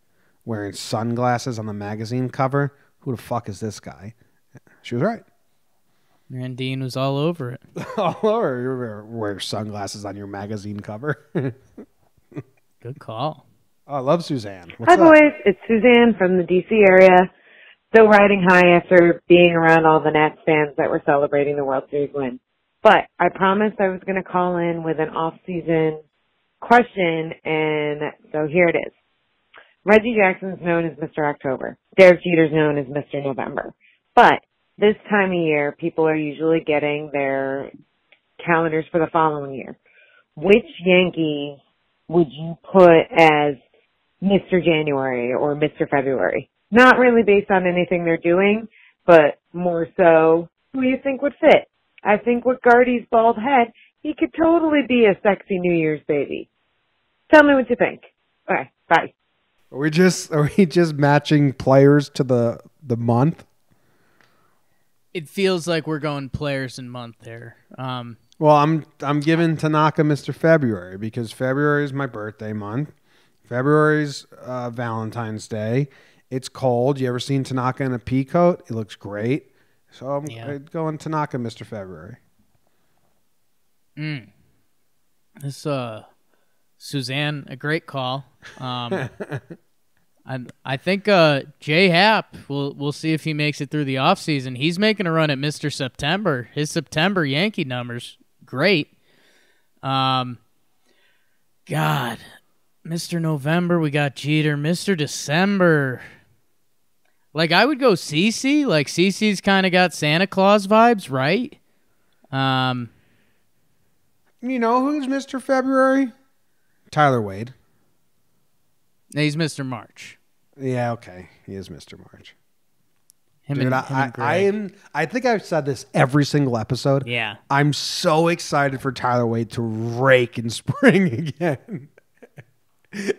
Wearing sunglasses on the magazine cover. Who the fuck is this guy? She was right. Randine was all over it. *laughs* You wear, wear sunglasses on your magazine cover. *laughs* Good call. Oh, I love Suzanne. What's Hi, up? boys. It's Suzanne from the DC area. Still riding high after being around all the Nats fans that were celebrating the World Series win. But I promised I was going to call in with an off-season question, and so here it is. Reggie Jackson's known as Mr. October. Derek Jeter's known as Mr. November. But this time of year, people are usually getting their calendars for the following year. Which Yankees would you put as Mr. January or Mr. February? Not really based on anything they're doing, but more so who you think would fit. I think with Gardy's bald head, he could totally be a sexy New Year's baby. Tell me what you think. Okay, bye. Are we just are we just matching players to the the month? It feels like we're going players and month there. Um, Well, I'm I'm giving Tanaka Mr. February because February is my birthday month. February's uh, Valentine's Day. It's cold. You ever seen Tanaka in a pea coat? It looks great. So I'm Yeah. Going Tanaka Mr. February. Mm. This uh Suzanne, a great call. Um *laughs* I I think uh Jay Happ we'll we'll see if he makes it through the offseason. He's making a run at Mr. September. His September Yankee numbers great. Um God. Mr. November, we got Jeter. Mr. December. Like I would go CC. Like CC's kind of got Santa Claus vibes, right? Um You know who's Mr. February? Tyler Wade. He's Mr. March. Yeah, okay. He is Mr. March. Him Dude, and, I, I, I am. I think I've said this every single episode. Yeah. I'm so excited for Tyler Wade to rake in *laughs* spring again,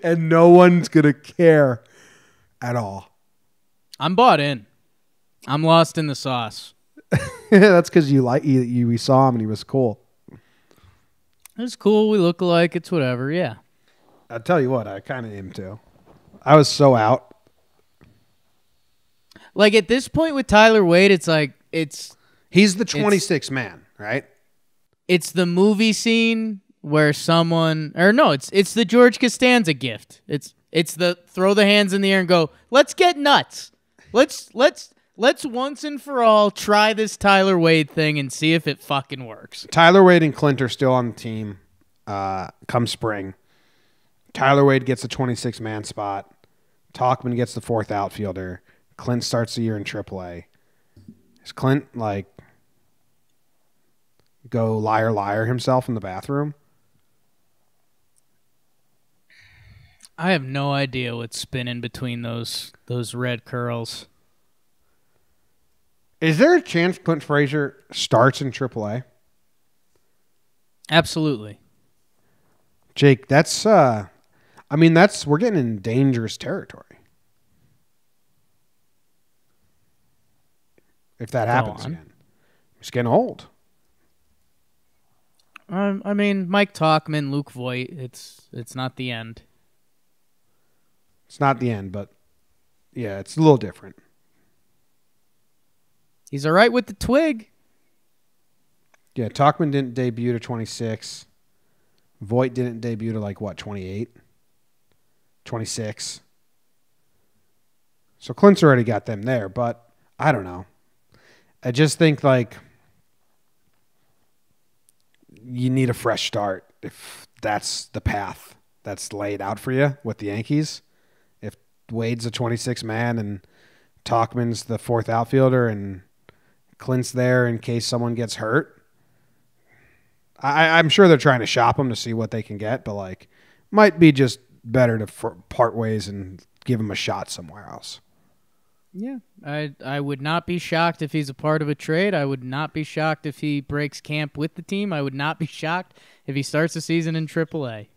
and no one's gonna care at all. I'm bought in. I'm lost in the sauce. *laughs* That's because you like you, you. We saw him and he was cool. It's cool. We look alike. It's whatever. Yeah. I tell you what, I kind of am too. I was so out. Like at this point with Tyler Wade, it's like it's He's the It's- 26 man, right? it's the movie scene where someone or no, it's it's the George Costanza gift. It's it's the throw the hands in the air and go, let's get nuts. Let's let's let's once and for all try this Tyler Wade thing and see if it fucking works. Tyler Wade and Clint are still on the team. Uh, come spring, Tyler Wade gets a 26 man spot. Tauchman gets the fourth outfielder. Clint starts the year in AAA. Is Clint like go liar liar himself in the bathroom? I have no idea what's spinning between those those red curls. Is there a chance Clint Frazier starts in AAA? Absolutely. Jake, that's uh I mean that's we're getting in dangerous territory. If that Go happens on. again. He's getting old. Um, I mean, Mike Tauchman, Luke Voit. It's it's not the end. It's not the end, but yeah, it's a little different. He's all right with the twig. Yeah, Tauchman didn't debut to 26. Voit didn't debut to like what, 28? 26. So Clint's already got them there, but I don't know. I just think like you need a fresh start if that's the path that's laid out for you with the Yankees. Wade's a 26 man and Tauchman's the fourth outfielder and Clint's there in case someone gets hurt. I, I'm sure they're trying to shop him to see what they can get, but like, might be just better to part ways and give him a shot somewhere else. Yeah, I I would not be shocked if he's a part of a trade. I would not be shocked if he breaks camp with the team. I would not be shocked if he starts the season in AAA.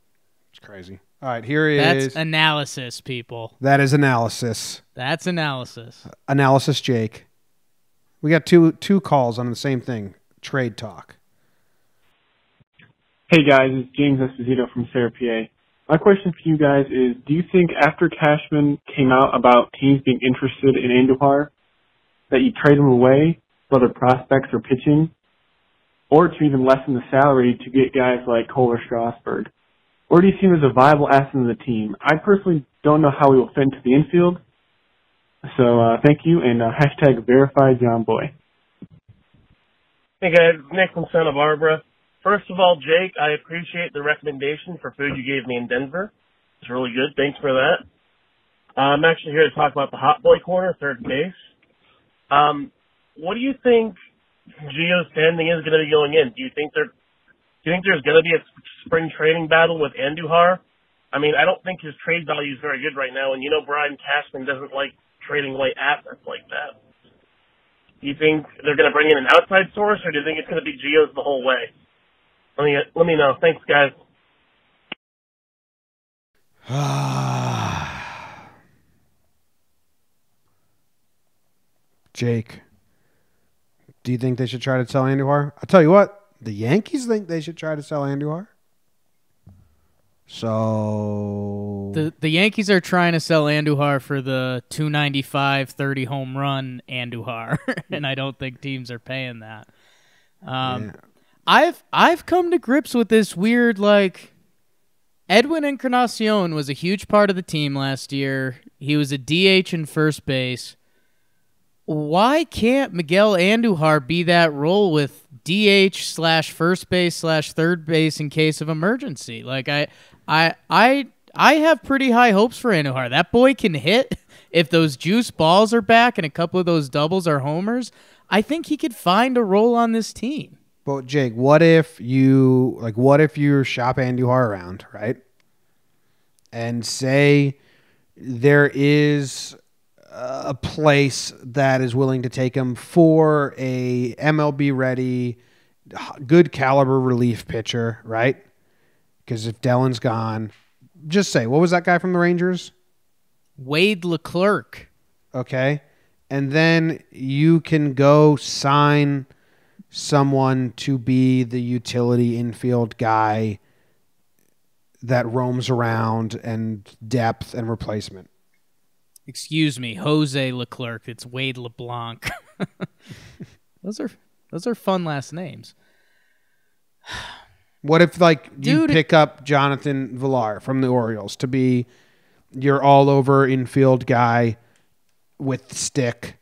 It's crazy. All right, here is That's analysis, people. that is analysis. That's analysis. Analysis, Jake. We got two two calls on the same thing. Trade talk. Hey guys, it's James Esposito from Sarah, PA. My question for you guys is, do you think after Cashman came out about teams being interested in Andujar, that you trade him away, for whether prospects or pitching, or to even lessen the salary to get guys like Cole or Strasburg? Or do you see him as a viable asset in the team? I personally don't know how he will fit into the infield. So uh, thank you, and uh, hashtag verify Jomboy. Hey guys, Nick from Santa Barbara. First of all, Jake, I appreciate the recommendation for food you gave me in Denver. It's really good. Thanks for that. Uh, I'm actually here to talk about the hot boy corner, third base. Um, what do you think Gio's standing is going to be going in? Do you think there, do you think there's going to be a spring trading battle with Andujar? I mean, I don't think his trade value is very good right now, and you know Brian Cashman doesn't like trading away assets like that. Do you think they're going to bring in an outside source, or do you think it's going to be Gio's the whole way? Let me let me know. Thanks, guys. *sighs* Jake, do you think they should try to sell Andujar? I'll tell you what, the Yankees think they should try to sell Andujar. So The the Yankees are trying to sell Andujar for the 295 30 home run Andujar, *laughs* and I don't think teams are paying that. Um, I've I've come to grips with this weird like Edwin Encarnacion was a huge part of the team last year. He was a DH in first base. Why can't Miguel Andujar be that role with DH slash first base slash third base in case of emergency? Like I I I I have pretty high hopes for Andujar. That boy can hit. *laughs* If those juice balls are back and a couple of those doubles are homers, I think he could find a role on this team. But Jake, what if you like? What if you shop Andujar around, right? And say there is a place that is willing to take him for a MLB ready, good caliber relief pitcher, right? Because if Dellin's gone, just say what was that guy from the Rangers? Wade Leclerc. Okay. And then you can go sign someone to be the utility infield guy that roams around and depth and replacement. Excuse me, Jose Leclerc. It's Wade LeBlanc. *laughs* those are those are fun last names. *sighs* What if like you Dude, pick up Jonathan Villar from the Orioles to be your all over infield guy with stick?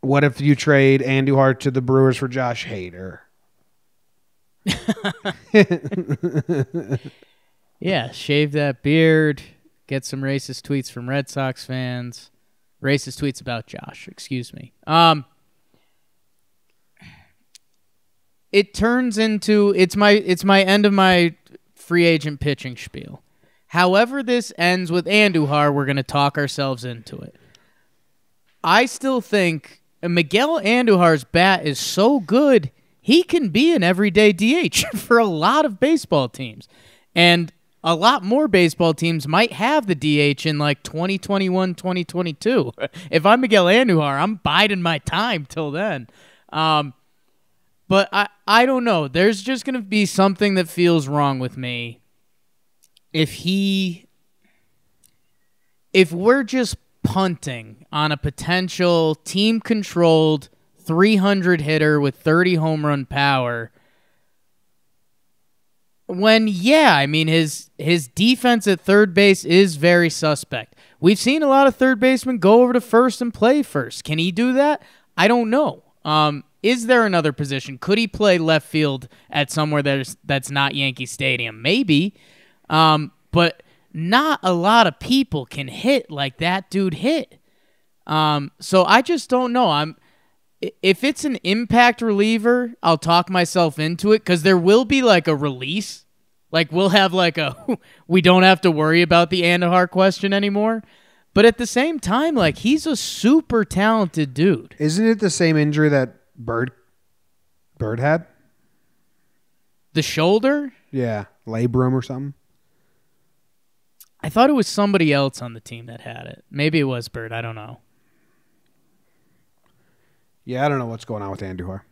What if you trade Andujar to the Brewers for Josh Hader? *laughs* Yeah, shave that beard, get some racist tweets from Red Sox fans. Racist tweets about Josh, excuse me. Um it turns into it's my it's my end of my free agent pitching spiel. However this ends with Andujar, we're going to talk ourselves into it. I still think Miguel Andujar's bat is so good, he can be an everyday DH *laughs* for a lot of baseball teams. And a lot more baseball teams might have the DH in like 2021, 2022. *laughs* If I'm Miguel Andujar, I'm biding my time till then. Um, but I, I don't know. There's just going to be something that feels wrong with me if he if we're just punting on a potential team controlled 300 hitter with 30 home run power when yeah i mean his his defense at third base is very suspect. We've seen a lot of third basemen go over to first and play first. Can he do that? I don't know. Um is there another position? Could he play left field at somewhere that's that's not yankee stadium? Maybe. Um but not a lot of people can hit like that dude hit. Um, so I just don't know. I'm if it's an impact reliever, I'll talk myself into it because there will be like a release. Like we'll have like a *laughs* we don't have to worry about the Andujar question anymore. But at the same time, like he's a super talented dude. Isn't it the same injury that Bird Bird had? The shoulder? Yeah, labrum or something. I thought it was somebody else on the team that had it. Maybe it was Bird. I don't know. Yeah, I don't know what's going on with Andujar.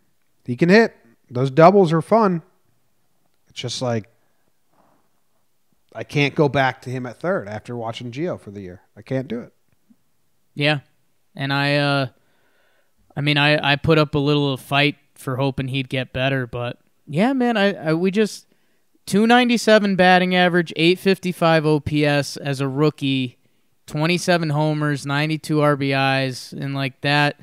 He can hit. Those doubles are fun. It's just like I can't go back to him at third after watching Gio for the year. I can't do it. Yeah. And I uh I mean I I put up a little fight for hoping he'd get better, but yeah, man, I, I we just 297 batting average, 855 OPS as a rookie, 27 homers, 92 RBIs, and like that,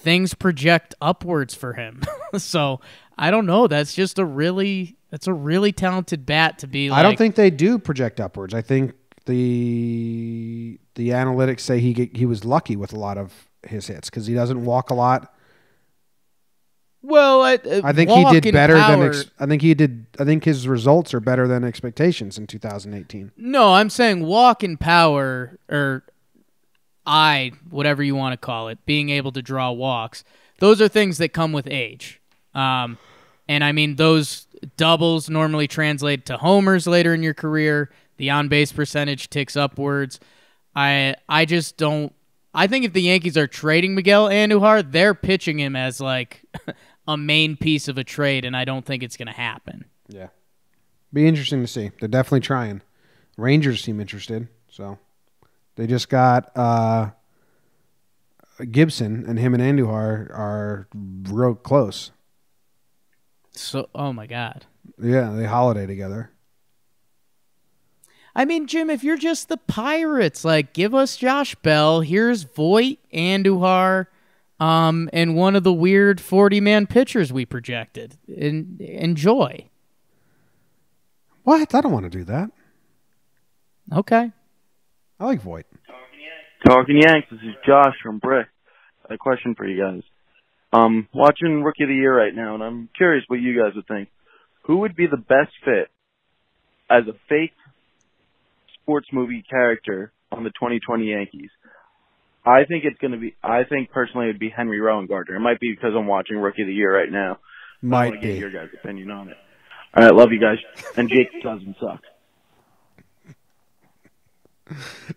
things project upwards for him. *laughs* so I don't know. That's just a really that's a really talented bat to be. Like, I don't think they do project upwards. I think the the analytics say he get, he was lucky with a lot of his hits because he doesn't walk a lot. Well, I, uh, I think he did better than ex- I think he did. I think his results are better than expectations in 2018. No, I'm saying walk in power or I, whatever you want to call it, being able to draw walks. Those are things that come with age. Um, and I mean those doubles normally translate to homers later in your career. The on base percentage ticks upwards. I I just don't. I think if the Yankees are trading Miguel Andujar, they're pitching him as like *laughs* a main piece of a trade, and I don't think it's going to happen. Yeah. Be interesting to see. They're definitely trying. Rangers seem interested, so they just got uh, Gibson, and him and Andujar are real close. So, oh my God. Yeah, they holiday together. I mean, Jim, if you're just the Pirates, like, give us Josh Bell. Here's Voit, Andujar, um, and one of the weird 40 man pitchers we projected. En- enjoy. What? I don't want to do that. Okay. I like Voit. Talking Yanks, this is Josh from Brick. A question for you guys. Um, watching Rookie of the Year right now, and I'm curious what you guys would think. Who would be the best fit as a fake sports movie character on the 2020 Yankees? I think it's going to be. I think personally, it would be Henry Rowengartner. It might be because I'm watching Rookie of the Year right now. Might be. get your guys' opinion on it. All right, love you guys. And Jake doesn't suck.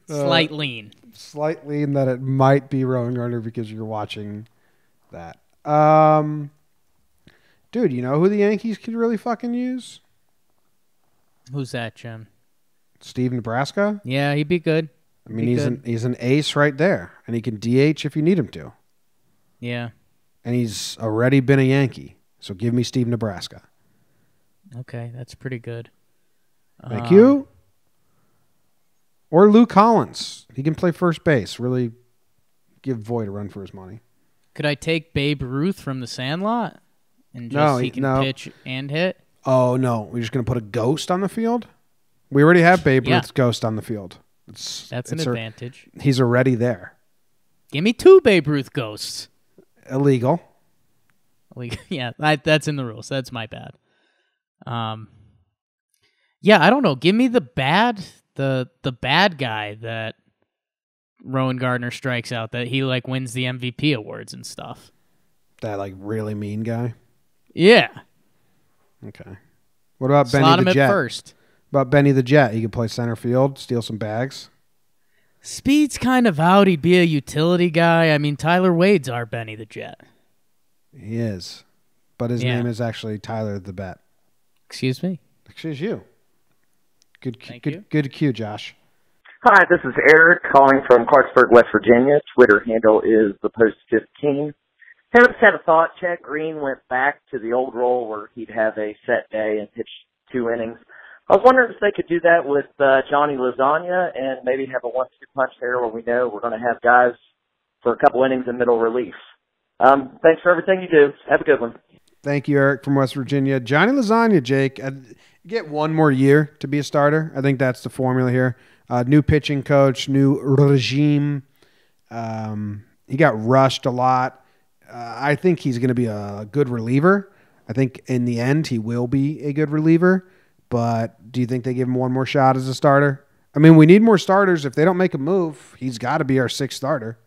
Slight lean. Slight lean that it might be Rowengartner because you're watching that. Um, dude, you know who the Yankees could really fucking use? Who's that, Jim? Steve Nebraska. Yeah, he'd be good. I mean, he's good. an he's an ace right there, and he can DH if you need him to. Yeah. And he's already been a Yankee, so give me Steve Nebraska. Okay, that's pretty good. Thank Um, you. Or Lou Collins. He can play first base. Really give Voit a run for his money. Could I take Babe Ruth from the Sandlot and just No, he can no. pitch and hit? Oh no, we're just gonna put a ghost on the field. We already have Babe Yeah. Ruth's ghost on the field. It's, That's an a- advantage. he's already there. Give me two Babe Ruth ghosts. Illegal. Like, *laughs* yeah, I, that's in the rules. That's my bad. Um, yeah, I don't know. Give me the bad, the the bad guy that Rowengartner strikes out. That he like wins the MVP awards and stuff. That like really mean guy. Yeah, Okay. What about Slot Benny him the at Jet? first. About Benny the Jet, he could play center field, steal some bags. Speed's kind of out. He'd be a utility guy. I mean, Tyler Wade's our Benny the Jet. He is, but his Yeah. name is actually Tyler the Bet. Excuse me. Excuse you. Good, cu- Thank good, you. good cue, Josh. Hi, this is Eric calling from Clarksburg, West Virginia. Twitter handle is the Post 15. Hey, just had a thought. check. Green went back to the old role where he'd have a set day and pitch two innings. I was wondering if they could do that with uh, Johnny Lasagna and maybe have a one-two punch there where we know we're going to have guys for a couple innings in middle relief. Um, thanks for everything you do. Have a good one. Thank you, Eric from West Virginia. Johnny Lasagna, Jake. Uh, get one more year to be a starter. I think that's the formula here. Uh, new pitching coach, new regime. Um, he got rushed a lot. Uh, I think he's going to be a good reliever. I think in the end he will be a good reliever. But do you think they give him one more shot as a starter? I mean, we need more starters. If they don't make a move, he's got to be our sixth starter.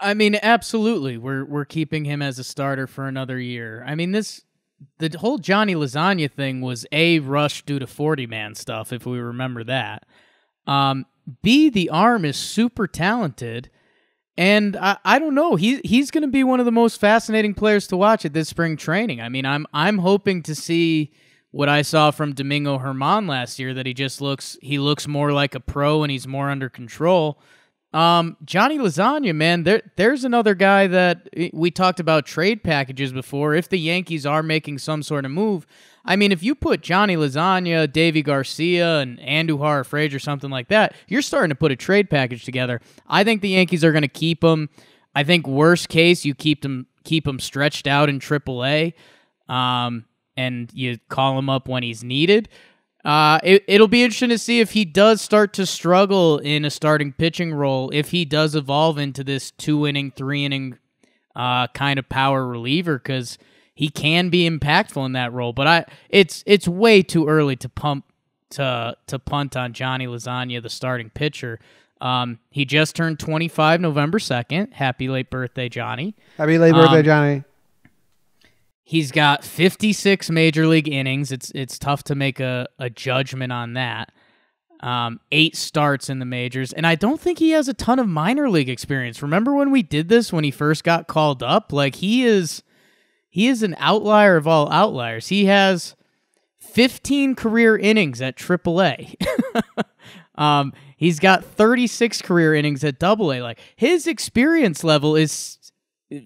I mean, absolutely. We're we're keeping him as a starter for another year. I mean, this the whole Johnny Lasagna thing was a rush due to forty man stuff, if we remember that. Um, B the arm is super talented, and I, I don't know. He he's going to be one of the most fascinating players to watch at this spring training. I mean, I'm I'm hoping to see what I saw from Domingo Germán last year that he just looks he looks more like a pro and he's more under control. Um, Johnny Lasagna, man, there there's another guy that we talked about trade packages before. If the Yankees are making some sort of move, I mean, if you put Johnny Lasagna, Deivi Garcia, and Andujar Frazier, something like that, you're starting to put a trade package together. I think the Yankees are going to keep him. I think worst case, you keep them keep him stretched out in AAA, um, and you call him up when he's needed. Uh, it, it'll be interesting to see if he does start to struggle in a starting pitching role, if he does evolve into this two inning, three inning uh, kind of power reliever, because he can be impactful in that role. But I, it's it's way too early to pump to to punt on Johnny Lasagna, the starting pitcher. Um, he just turned 25 November 2nd. Happy late birthday, Johnny. Happy late birthday, Um, Johnny. He's got 56 major league innings. It's it's tough to make a, a judgment on that. Um, eight starts in the majors, and I don't think he has a ton of minor league experience. Remember when we did this when he first got called up? Like he is he is an outlier of all outliers. He has 15 career innings at AAA. *laughs* um, he's got 36 career innings at AA. Like his experience level is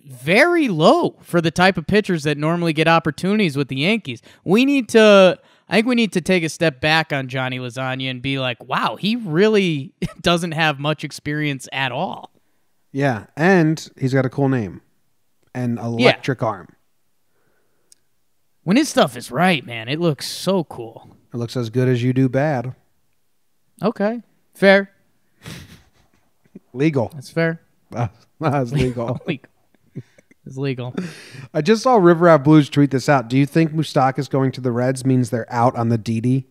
very low for the type of pitchers that normally get opportunities with the Yankees. We need to I think we need to take a step back on Johnny Lasagna and be like, wow, he really *laughs* doesn't have much experience at all. Yeah, and he's got a cool name, and electric arm. When his stuff is right, man, it looks so cool. It looks as good as you do bad. Okay. Fair. *laughs* Legal. That's fair. *laughs* That's legal. Legal. It's legal. I just saw River Ave Blues tweet this out. Do you think Moustakas going to the Reds means they're out on the Didi?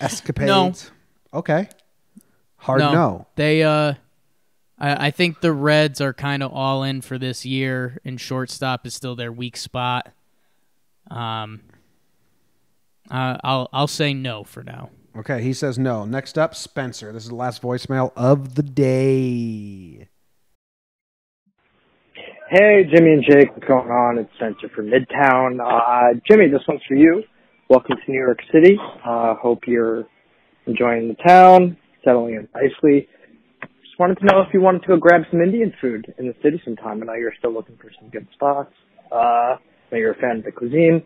Escapades. No. Okay. Hard no. They uh I, I think the Reds are kind of all in for this year and shortstop is still their weak spot. Um uh, I'll I'll say no for now. Okay, he says no. Next up, Spencer. This is the last voicemail of the day. Hey, Jimmy and Jake, what's going on? It's Spencer from Midtown. Uh, Jimmy, this one's for you. Welcome to New York City. Uh, hope you're enjoying the town, settling in nicely. Just wanted to know if you wanted to go grab some Indian food in the city sometime. I know you're still looking for some good spots. Uh, know you're a fan of the cuisine.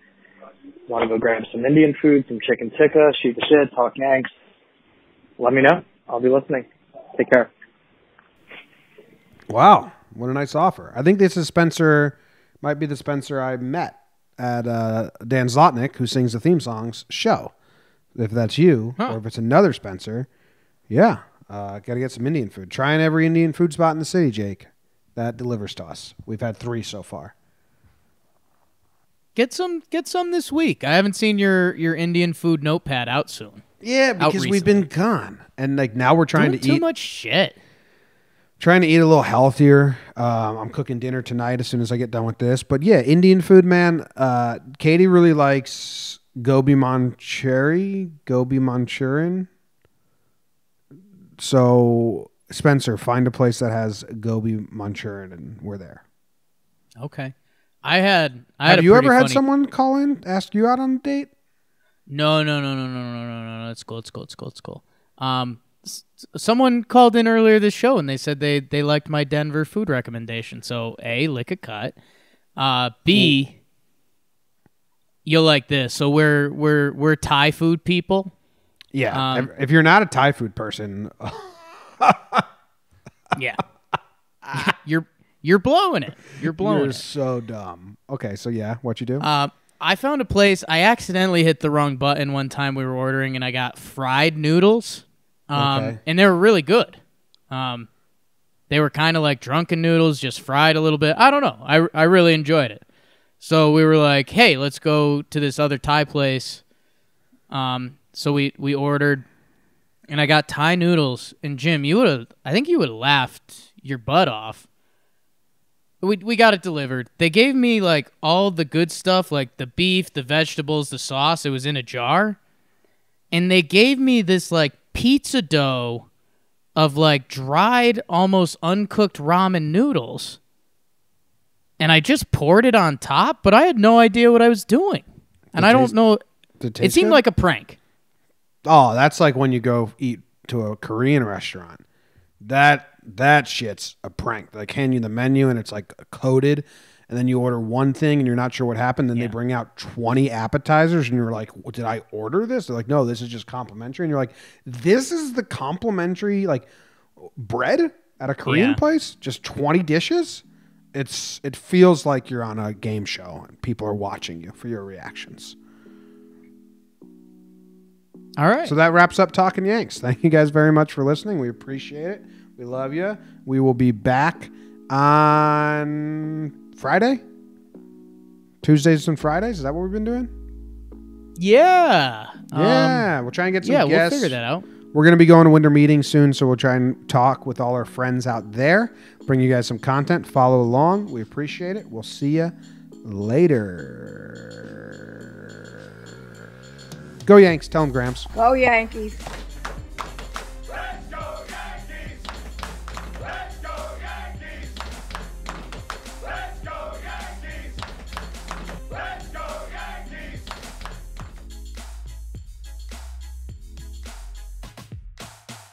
Want to go grab some Indian food, some chicken tikka, shoot the shit, talk Yanks. Let me know. I'll be listening. Take care. Wow, what a nice offer. I think this is Spencer, might be the Spencer I met at uh, Dan Zlotnick, who sings the theme songs, show. if that's you or if it's another Spencer, yeah, uh, got to get some Indian food. Trying every Indian food spot in the city, Jake. That delivers to us. We've had three so far. Get some get some this week. I haven't seen your your Indian food notepad out soon. Yeah, because we've been gone, and like now we're trying Doing to too eat too much shit trying to eat a little healthier. Um, I'm cooking dinner tonight as soon as I get done with this. But yeah, Indian food, man. Uh, Katie really likes gobi manchuri, gobi manchurian. So Spencer, find a place that has gobi manchurian, and we're there. Okay, I had. I had Have you ever had funny... someone call in ask you out on a date? No, no, no, no, no, no, no, no. It's cool. It's cool. It's cool. It's cool. Um, someone called in earlier this show and they said they they liked my Denver food recommendation. So a lick a cut. Uh, B. You'll like this. So we're we're we're Thai food people. Yeah. Um, if, if you're not a Thai food person, *laughs* yeah. *laughs* you're you're blowing it. You're blowing you're it. so dumb. Okay, so yeah, what you do? Uh, I found a place. I accidentally hit the wrong button one time we were ordering, and I got fried noodles. Um, Okay. and they were really good. Um, they were kind of like drunken noodles, just fried a little bit. I don't know. I I really enjoyed it. So we were like, hey, let's go to this other Thai place. Um, so we we ordered, and I got Thai noodles. And Jim, you would have, I think you would have laughed your butt off. We we got it delivered. They gave me like all the good stuff, like the beef, the vegetables, the sauce. It was in a jar, and they gave me this like pizza dough of like dried, almost uncooked ramen noodles. And I just poured it on top, but I had no idea what I was doing. And It I don't know. It It seemed good? like a prank. Oh, that's like when you go eat to a Korean restaurant. That that shit's a prank. They hand you the menu and it's like coded, and then you order one thing and you're not sure what happened. Then they bring out twenty appetizers and you're like, "Did I order this?" They're like, "No, this is just complimentary." And you're like, "This is the complimentary like bread at a Korean Yeah. place? Just twenty dishes?" It's it feels like you're on a game show and people are watching you for your reactions. All right. So that wraps up Talkin' Yanks. Thank you guys very much for listening. We appreciate it. We love you. We will be back on Friday. Tuesdays and Fridays. Is that what we've been doing? Yeah. Yeah. Um, we'll try and get some yeah, guests. we'll figure that out. We're going to be going to winter meetings soon, so we'll try and talk with all our friends out there. Bring you guys some content. Follow along. We appreciate it. We'll see you later. Go Yanks. Tell them, Gramps. Go Yankees.